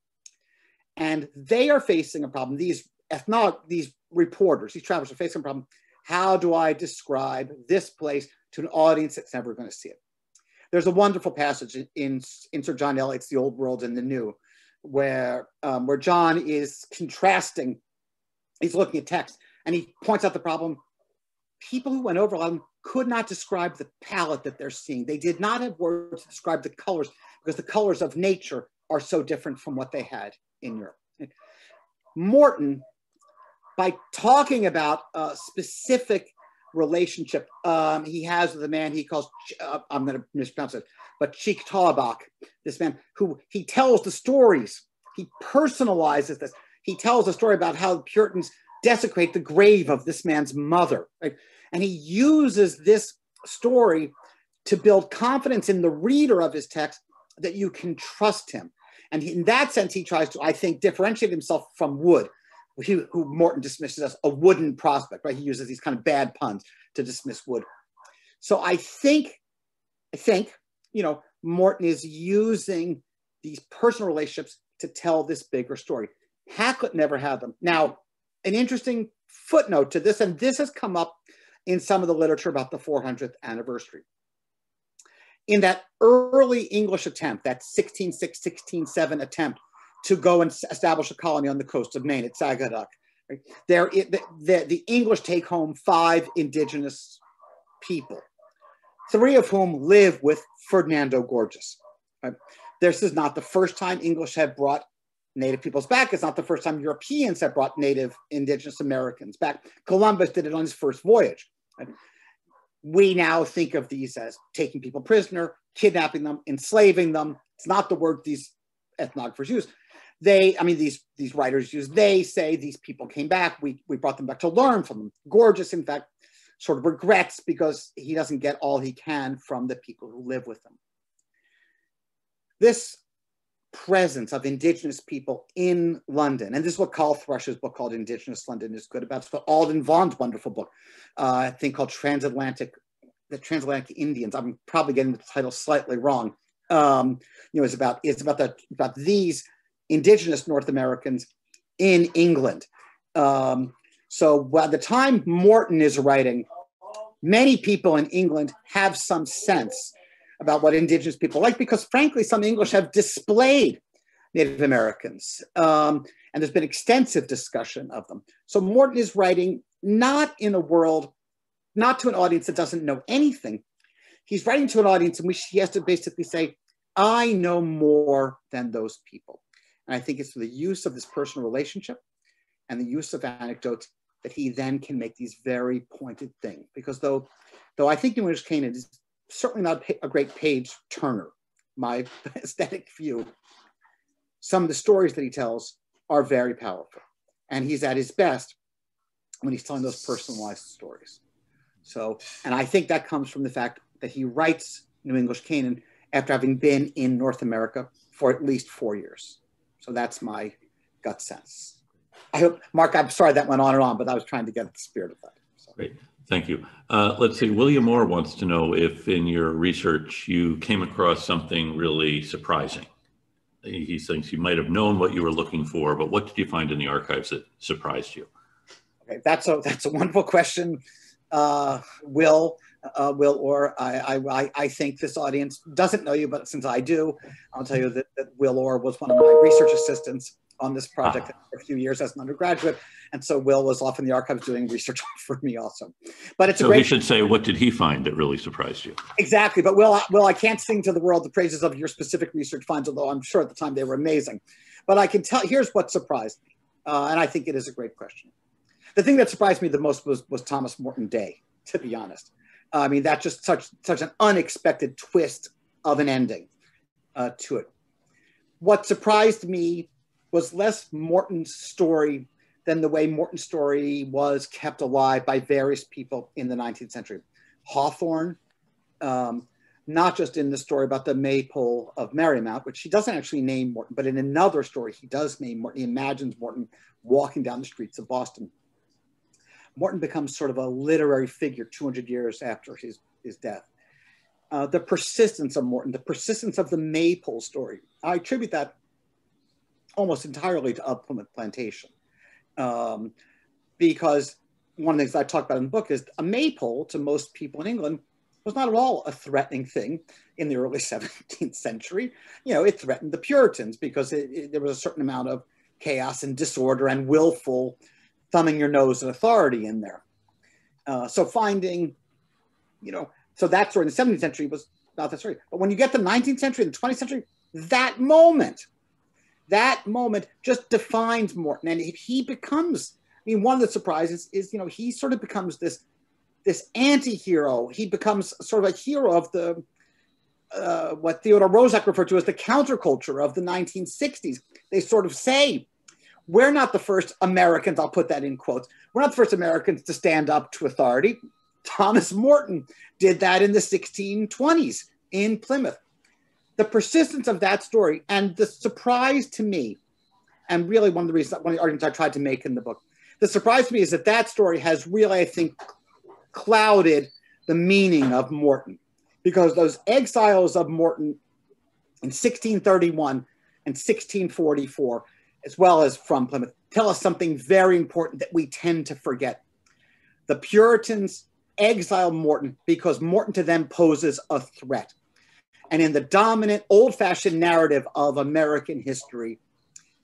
And they are facing a problem. These ethnog, these reporters, these travelers are facing a problem. How do I describe this place to an audience that's never going to see it? There's a wonderful passage in, in Sir John Elliott's The Old World and the New, where, um, where John is contrasting, he's looking at text, and he points out the problem. People who went over them could not describe the palette that they're seeing. They did not have words to describe the colors because the colors of nature are so different from what they had in Europe. Morton, by talking about a specific relationship um, he has with a man he calls, uh, I'm going to mispronounce it, but Chickatawbut, this man who he tells the stories, he personalizes this. He tells a story about how the Puritans desecrate the grave of this man's mother. Right? And he uses this story to build confidence in the reader of his text that you can trust him. And in that sense, he tries to, I think, differentiate himself from Wood, who, who Morton dismisses as a wooden prospect, right? He uses these kind of bad puns to dismiss Wood. So I think, I think, you know, Morton is using these personal relationships to tell this bigger story. Hakluyt never had them. Now, an interesting footnote to this, and this has come up in some of the literature about the 400th anniversary. In that early English attempt, that 1606, 1607 attempt to go and establish a colony on the coast of Maine at right, there, the, the, the English take home five indigenous people, three of whom live with Ferdinando Gorges. Right? This is not the first time English have brought Native peoples back. It's not the first time Europeans have brought Native Indigenous Americans back. Columbus did it on his first voyage. We now think of these as taking people prisoner, kidnapping them, enslaving them. It's not the word these ethnographers use. They, I mean, these these writers use they say these people came back. We we brought them back to learn from them. Gorges, in fact, sort of regrets because he doesn't get all he can from the people who live with him. This presence of indigenous people in London, and this is what Coll Thrush's book called Indigenous London is good about. It's Alden Vaughan's wonderful book, uh, I think called Transatlantic, the Transatlantic Indians. I'm probably getting the title slightly wrong. Um, you know, it's about it's about the about these indigenous North Americans in England. Um, so by the time Morton is writing, many people in England have some sense about what indigenous people like because frankly, some English have displayed Native Americans. Um, and there's been extensive discussion of them. So Morton is writing not in a world, not to an audience that doesn't know anything. He's writing to an audience in which he has to basically say, I know more than those people. And I think it's the use of this personal relationship and the use of anecdotes that he then can make these very pointed things. Because though, though I think New English Canaan is certainly not a great page turner, my aesthetic view, some of the stories that he tells are very powerful. And he's at his best when he's telling those personalized stories. So, and I think that comes from the fact that he writes New English Canaan after having been in North America for at least four years. So that's my gut sense. I hope, Mark, I'm sorry that went on and on, but I was trying to get at the spirit of that. So. Great. Thank you. Uh, let's see. William Moore wants to know if in your research you came across something really surprising. He thinks you might have known what you were looking for, but what did you find in the archives that surprised you? Okay, that's a that's a wonderful question, uh, Will. Uh, Will Orr, I, I, I think this audience doesn't know you, but since I do, I'll tell you that, that Will Orr was one of my research assistants on this project ah. for a few years as an undergraduate. And so Will was off in the archives doing research for me also. But it's so a great. he should say, what did he find that really surprised you? Exactly. But Will, Will, I can't sing to the world the praises of your specific research finds, although I'm sure at the time they were amazing. But I can tell, here's what surprised me. Uh, and I think it is a great question. The thing that surprised me the most was, was Thomas Morton Day, to be honest. I mean, that's just such, such an unexpected twist of an ending uh, to it. What surprised me was less Morton's story than the way Morton's story was kept alive by various people in the 19th century. Hawthorne, um, not just in the story about the maypole of Merrymount, which he doesn't actually name Morton, but in another story, he does name Morton. He imagines Morton walking down the streets of Boston. Morton becomes sort of a literary figure 200 years after his, his death. Uh, the persistence of Morton, the persistence of the maypole story, I attribute that almost entirely to Of Plymouth Plantation. Um, because one of the things I talk about in the book is a maypole to most people in England was not at all a threatening thing in the early 17th century. You know, it threatened the Puritans because it, it, there was a certain amount of chaos and disorder and willful thumbing your nose at authority in there. Uh, so finding, you know, so that story in the 17th century was not that story. But when you get the 19th century and the 20th century, that moment that moment just defines Morton. And if he becomes, I mean, one of the surprises is, you know, he sort of becomes this this anti-hero. He becomes sort of a hero of the uh, what Theodore Roszak referred to as the counterculture of the 1960s. They sort of say, we're not the first Americans, I'll put that in quotes, we're not the first Americans to stand up to authority. Thomas Morton did that in the 1620s in Plymouth the persistence of that story and the surprise to me, and really one of the reasons, one of the arguments I tried to make in the book, the surprise to me is that that story has really, I think, clouded the meaning of Morton because those exiles of Morton in 1631 and 1644, as well as from Plymouth, tell us something very important that we tend to forget. The Puritans exile Morton because Morton to them poses a threat and in the dominant old fashioned narrative of American history,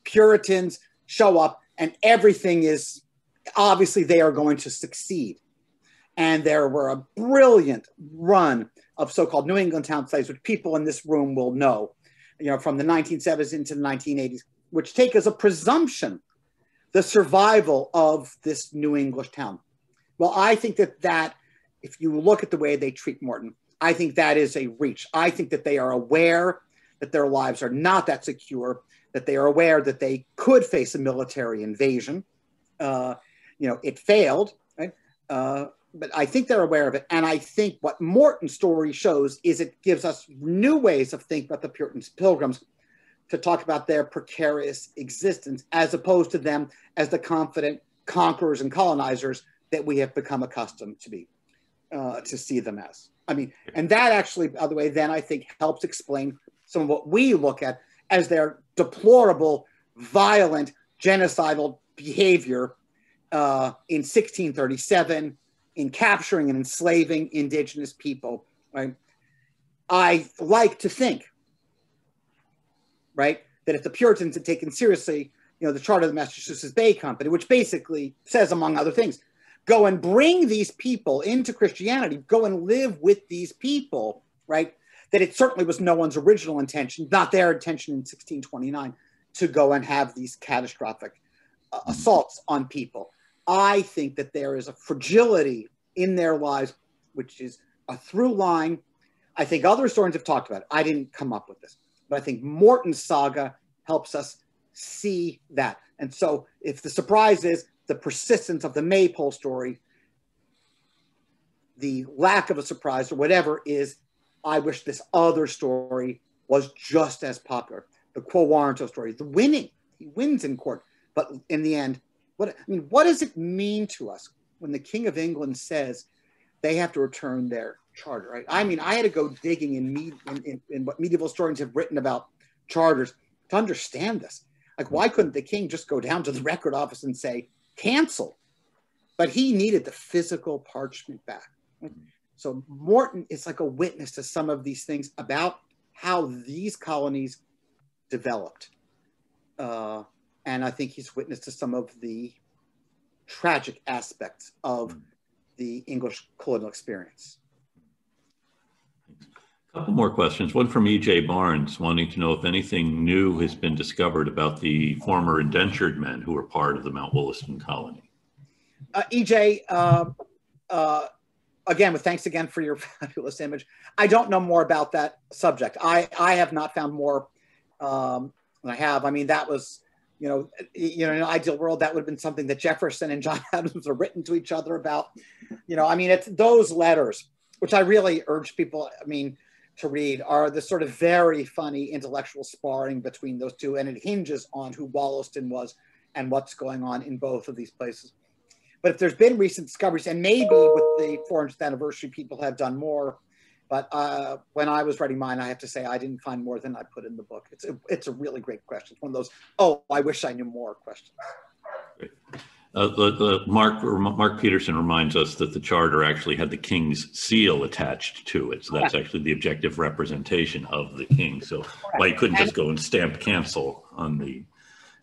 Puritans show up and everything is obviously they are going to succeed. And there were a brilliant run of so called New England town plays, which people in this room will know, you know, from the 1970s into the 1980s, which take as a presumption the survival of this New English town. Well, I think that that, if you look at the way they treat Morton, I think that is a reach. I think that they are aware that their lives are not that secure, that they are aware that they could face a military invasion. Uh, you know, it failed, right? Uh, but I think they're aware of it. And I think what Morton's story shows is it gives us new ways of thinking about the Puritans, pilgrims, to talk about their precarious existence as opposed to them as the confident conquerors and colonizers that we have become accustomed to be, uh, to see them as. I mean, and that actually, by the way, then I think helps explain some of what we look at as their deplorable, violent, genocidal behavior uh, in 1637 in capturing and enslaving indigenous people. Right? I like to think, right, that if the Puritans had taken seriously, you know, the charter of the Massachusetts Bay Company, which basically says, among other things, go and bring these people into Christianity, go and live with these people, right? That it certainly was no one's original intention, not their intention in 1629, to go and have these catastrophic uh, mm-hmm. assaults on people. I think that there is a fragility in their lives, which is a through line. I think other historians have talked about it. I didn't come up with this, but I think Morton's saga helps us see that. And so, if the surprise is the persistence of the maypole story, the lack of a surprise or whatever is, I wish this other story was just as popular. The Quo Warranto story, the winning, he wins in court, but in the end, what I mean, what does it mean to us when the King of England says they have to return their charter? Right? I mean, I had to go digging in, me, in, in, in what medieval historians have written about charters to understand this. Like, why couldn't the king just go down to the record office and say, cancel? But he needed the physical parchment back. So Morton is like a witness to some of these things about how these colonies developed. Uh, and I think he's witness to some of the tragic aspects of the English colonial experience. Couple more questions. One from E.J. Barnes, wanting to know if anything new has been discovered about the former indentured men who were part of the Mount Wollaston colony. Uh, EJ, uh, uh, again, with thanks again for your fabulous image. I don't know more about that subject. I, I have not found more um, than I have. I mean, that was you know, you know, in an ideal world, that would have been something that Jefferson and John Adams are written to each other about. You know, I mean, it's those letters, which I really urge people, I mean, to read, are the sort of very funny intellectual sparring between those two, and it hinges on who Wollaston was and what's going on in both of these places. But if there's been recent discoveries, and maybe with the 400th anniversary, people have done more but uh, when I was writing mine, I have to say I didn't find more than I put in the book. It's a, it's a really great question. It's one of those, oh, I wish I knew more questions. Uh, the, the Mark Mark Peterson reminds us that the charter actually had the king's seal attached to it, so that's actually the objective representation of the king. So why you couldn't and, just go and stamp cancel on the,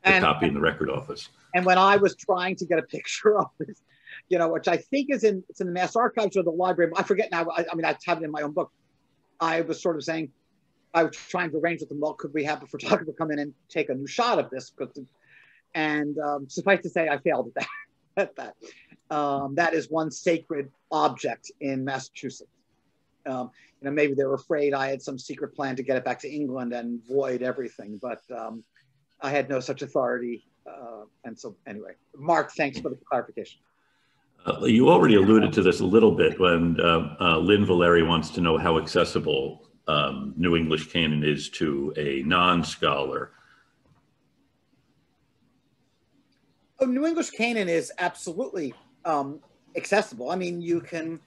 the and, copy in the record office. And when I was trying to get a picture of this, you know, which I think is in it's in the Mass Archives or the library. I forget now. I, I mean, I have it in my own book. I was sort of saying, I was trying to arrange with them. Well, could we have a photographer come in and take a new shot of this? And um, suffice to say, I failed at that. at that, um, that is one sacred object in Massachusetts. Um, you know, maybe they were afraid I had some secret plan to get it back to England and void everything, but um, I had no such authority. Uh, and so, anyway, Mark, thanks for the clarification. Uh, you already alluded to this a little bit when uh, uh, Lynn Valeri wants to know how accessible um, New English Canaan is to a non-scholar. Oh, New English Canaan is absolutely um, accessible. I mean, you can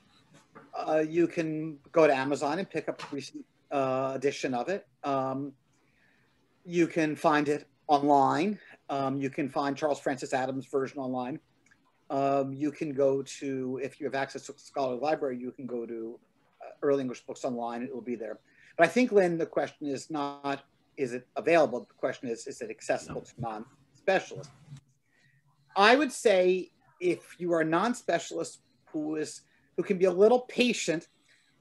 uh, you can go to Amazon and pick up a recent uh, edition of it. Um, you can find it online. Um, you can find Charles Francis Adams' version online. Um, you can go to, if you have access to a Scholarly Library, you can go to uh, Early English Books Online, it will be there. But I think, Lynn, the question is not, is it available? The question is, is it accessible no. to non-specialists? I would say if you are a non-specialist who is, who can be a little patient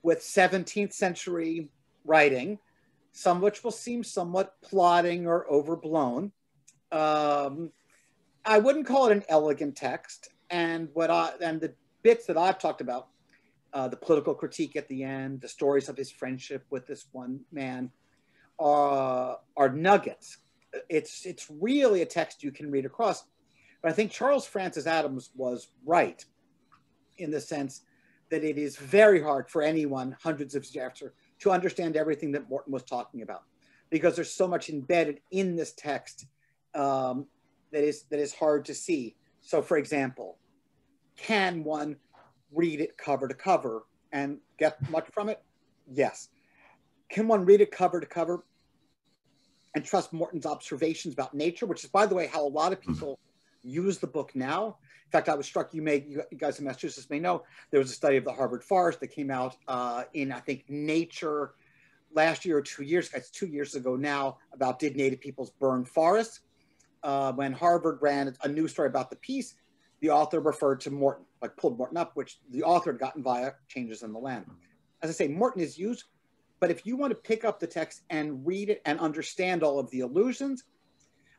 with 17th century writing, some which will seem somewhat plodding or overblown, um, I wouldn't call it an elegant text and what I and the bits that I've talked about, uh, the political critique at the end, the stories of his friendship with this one man, are are nuggets it's it's really a text you can read across. But I think Charles Francis Adams was right in the sense that it is very hard for anyone hundreds of years after to understand everything that Morton was talking about because there's so much embedded in this text um, that is that is hard to see. So, for example, can one read it cover to cover and get much from it? Yes. Can one read it cover to cover and trust Morton's observations about nature, which is, by the way, how a lot of hmm. people use the book now. In fact, I was struck. You may, you guys in Massachusetts may know, there was a study of the Harvard forest that came out uh, in, I think, Nature last year or two years. It's two years ago now about did Native peoples burn forests? Uh, when Harvard ran a news story about the piece, the author referred to Morton, like pulled Morton up, which the author had gotten via changes in the land. As I say, Morton is used, but if you want to pick up the text and read it and understand all of the allusions,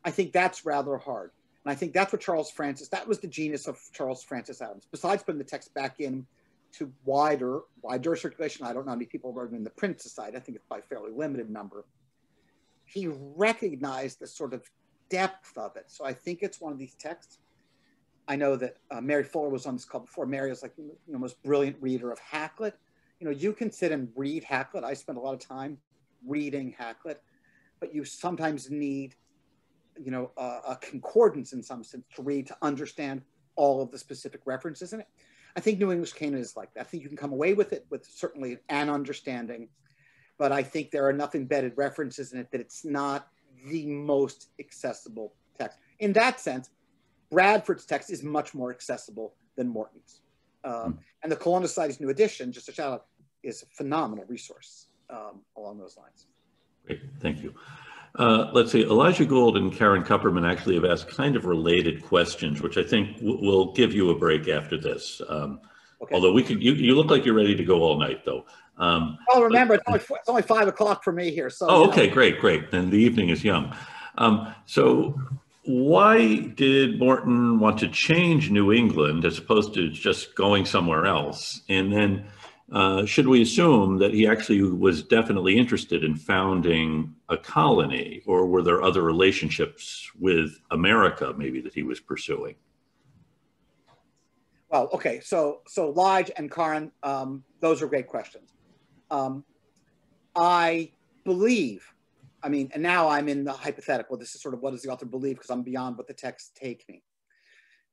I think that's rather hard. And I think that's what Charles Francis, that was the genius of Charles Francis Adams. Besides putting the text back in to wider, wider circulation, I don't know how many people wrote in the Prince Society, I think it's by a fairly limited number. He recognized the sort of depth of it. So I think it's one of these texts. I know that uh, Mary Fuller was on this call before. Mary is like you know, most brilliant reader of Hakluyt. You know, you can sit and read Hakluyt. I spend a lot of time reading Hakluyt, but you sometimes need you know, a, a concordance in some sense to read to understand all of the specific references in it. I think New English Canaan is like that. I think you can come away with it with certainly an understanding, but I think there are enough embedded references in it that it's not the most accessible text. In that sense, Bradford's text is much more accessible than Morton's. Um, mm. And the Colonial Society's new edition, just a shout out, is a phenomenal resource um, along those lines. Great, thank you. Uh, let's see, Eliga Gould and Karen Kupperman actually have asked kind of related questions, which I think will give you a break after this. Um, okay. Although we could, you, you look like you're ready to go all night though. Um, oh, remember, it's only, it's only five o'clock for me here. So. Oh, okay, great, great. Then the evening is young. Um, so why did Morton want to change New England as opposed to just going somewhere else? And then uh, should we assume that he actually was definitely interested in founding a colony, or were there other relationships with America maybe that he was pursuing? Well, okay, so so Lige and Karen, um, those are great questions. Um, I believe, I mean, and now I'm in the hypothetical. This is sort of what does the author believe because I'm beyond what the text take me.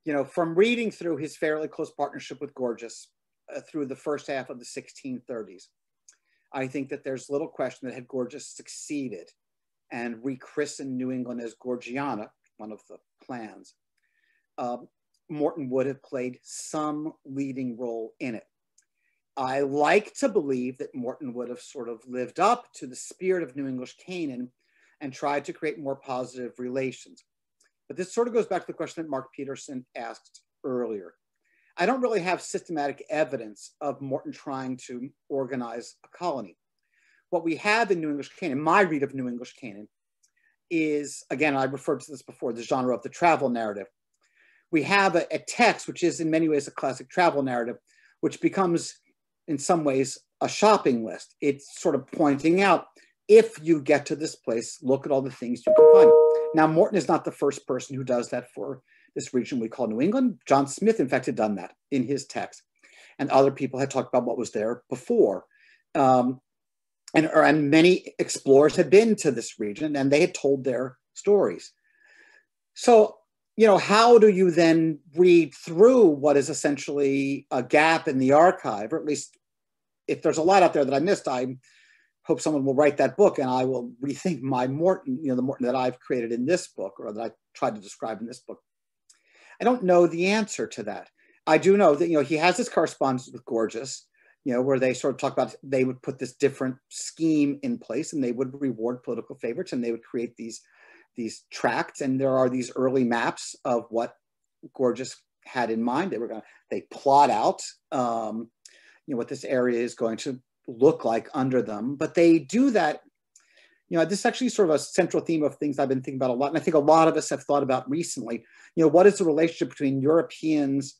You know, from reading through his fairly close partnership with Gorges, uh, through the first half of the 1630s. I think that there's little question that had Gorges succeeded and rechristened New England as Gorgiana, one of the plans, um, Morton would have played some leading role in it. I like to believe that Morton would have sort of lived up to the spirit of New English Canaan and tried to create more positive relations. But this sort of goes back to the question that Mark Peterson asked earlier. I don't really have systematic evidence of Morton trying to organize a colony. What we have in New English Canaan, my read of New English Canaan, is again, I referred to this before, the genre of the travel narrative. We have a, a text which is in many ways a classic travel narrative, which becomes in some ways a shopping list. It's sort of pointing out if you get to this place, look at all the things you can find. Now, Morton is not the first person who does that for this region we call New England. John Smith, in fact, had done that in his text. And other people had talked about what was there before. Um, and, and many explorers had been to this region and they had told their stories. So, you know, how do you then read through what is essentially a gap in the archive, or at least if there's a lot out there that I missed, I hope someone will write that book and I will rethink my Morton, you know, the Morton that I've created in this book or that I tried to describe in this book I don't know the answer to that. I do know that you know he has this correspondence with Gorges, you know, where they sort of talk about they would put this different scheme in place and they would reward political favorites and they would create these these tracts and there are these early maps of what Gorges had in mind. They were going to they plot out um, you know what this area is going to look like under them, but they do that you know, this is actually sort of a central theme of things I've been thinking about a lot. And I think a lot of us have thought about recently, you know, what is the relationship between Europeans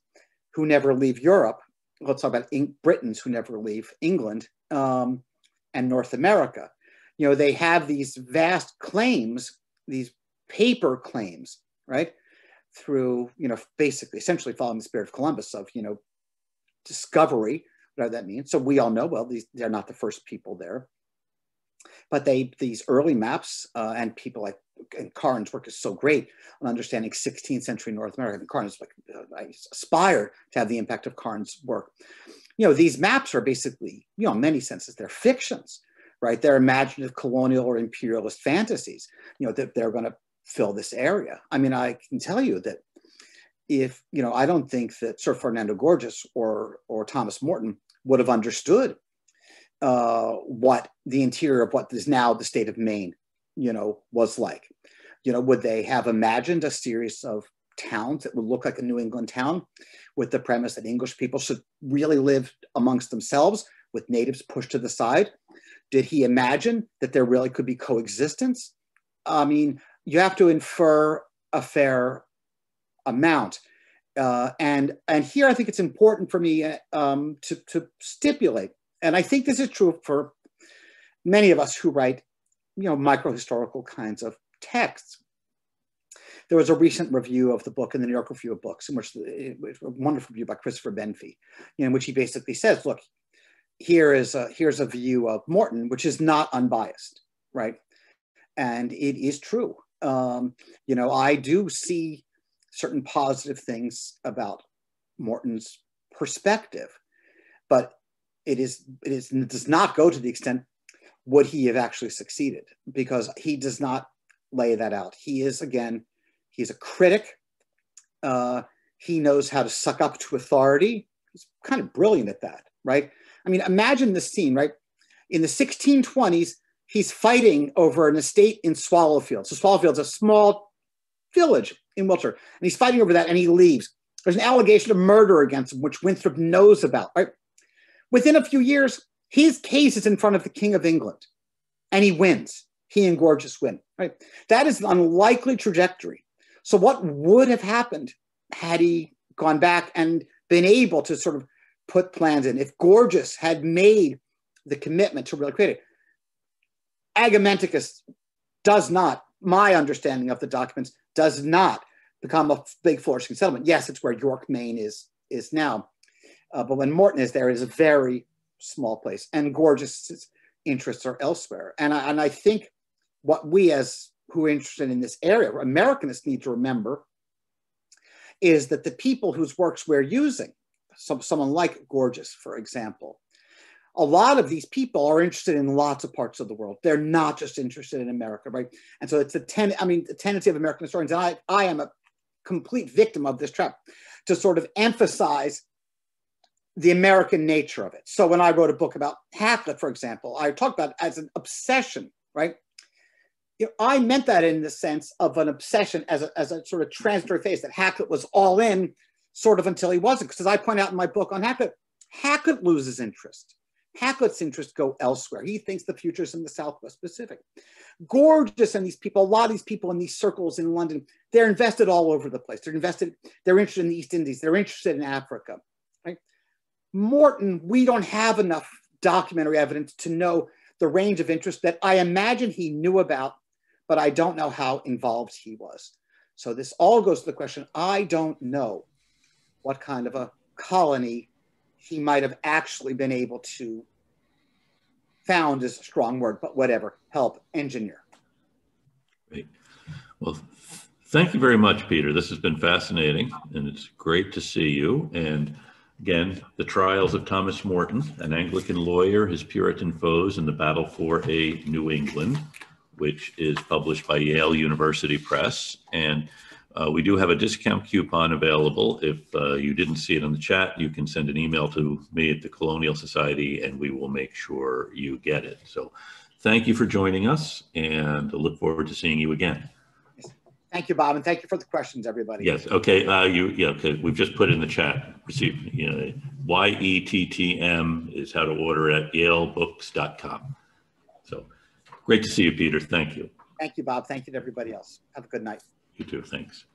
who never leave Europe? Let's talk about Britons who never leave England um, and North America. You know, they have these vast claims, these paper claims, right? Through, you know, basically, essentially following the spirit of Columbus of, you know, discovery, whatever that means. So we all know, well, these they're not the first people there. But they these early maps uh, and people like and Karen's work is so great on understanding 16th century North America. And Karen's like uh, I aspire to have the impact of Karen's work. You know, these maps are basically, you know, in many senses, they're fictions, right? They're imaginative colonial or imperialist fantasies. You know, that they're going to fill this area. I mean, I can tell you that if you know, I don't think that Sir Ferdinando Gorges or or Thomas Morton would have understood uh, what the interior of what is now the state of Maine, you know, was like. You know, would they have imagined a series of towns that would look like a New England town with the premise that English people should really live amongst themselves with natives pushed to the side? Did he imagine that there really could be coexistence? I mean, you have to infer a fair amount. Uh, and and here I think it's important for me um, to, to stipulate, and I think this is true for many of us who write, you know, microhistorical kinds of texts. There was a recent review of the book in the New York Review of Books, in which it was a wonderful review by Christopher Benfey, in which he basically says, "Look, here is a here's a view of Morton, which is not unbiased, right? And it is true. Um, you know, I do see certain positive things about Morton's perspective, but it is it is it does not go to the extent would he have actually succeeded because he does not lay that out. He is again, he's a critic. Uh, he knows how to suck up to authority. He's kind of brilliant at that, right? I mean, imagine the scene, right? In the 1620s, he's fighting over an estate in Swallowfield. So Swallowfield's a small village in Wiltshire, and he's fighting over that, and he leaves. There's an allegation of murder against him, which Winthrop knows about. Right? Within a few years, his case is in front of the King of England, and he wins. He and Gorges win. Right? That is an unlikely trajectory. So, what would have happened had he gone back and been able to sort of put plans in? If Gorges had made the commitment to really create it, Agamenticus does not, my understanding of the documents, does not become a big flourishing settlement. Yes, it's where York, Maine is, is now. Uh, but when Morton is there, it is a very small place. And Gorges' interests are elsewhere. And I, and I think what we as who are interested in this area, Americanists need to remember is that the people whose works we're using, some, someone like Gorges, for example, a lot of these people are interested in lots of parts of the world. They're not just interested in America, right? And so it's a ten. I mean, the tendency of American historians, and I, I am a complete victim of this trap, to sort of emphasize the American nature of it. So when I wrote a book about Hakluyt, for example, I talked about as an obsession, right? You know, I meant that in the sense of an obsession as a, as a sort of transitory phase that Hakluyt was all in, sort of until he wasn't. Because as I point out in my book on Hakluyt, Hakluyt loses interest Hakluyt's interests go elsewhere. He thinks the future is in the Southwest Pacific. Gorges and these people, a lot of these people in these circles in London, they're invested all over the place. They're invested, they're interested in the East Indies, they're interested in Africa. Right? Morton, we don't have enough documentary evidence to know the range of interest that I imagine he knew about, but I don't know how involved he was. So this all goes to the question I don't know what kind of a colony he might have actually been able to found is a strong word, but whatever, help engineer. Great. Well, thank you very much, Peter. This has been fascinating and it's great to see you. And again, The Trials of Thomas Morton, an Anglican lawyer, his Puritan foes, and the battle for a New England, which is published by Yale University Press. And uh, we do have a discount coupon available. If uh, you didn't see it in the chat, you can send an email to me at the Colonial Society and we will make sure you get it. So thank you for joining us and I look forward to seeing you again. Thank you, Bob, and thank you for the questions, everybody. Yes. Okay. Uh, you. Yeah. Okay. We've just put in the chat. Receive. You know, Y E T T M is how to order at YaleBooks.com. So, great to see you, Peter. Thank you. Thank you, Bob. Thank you to everybody else. Have a good night. You too. Thanks.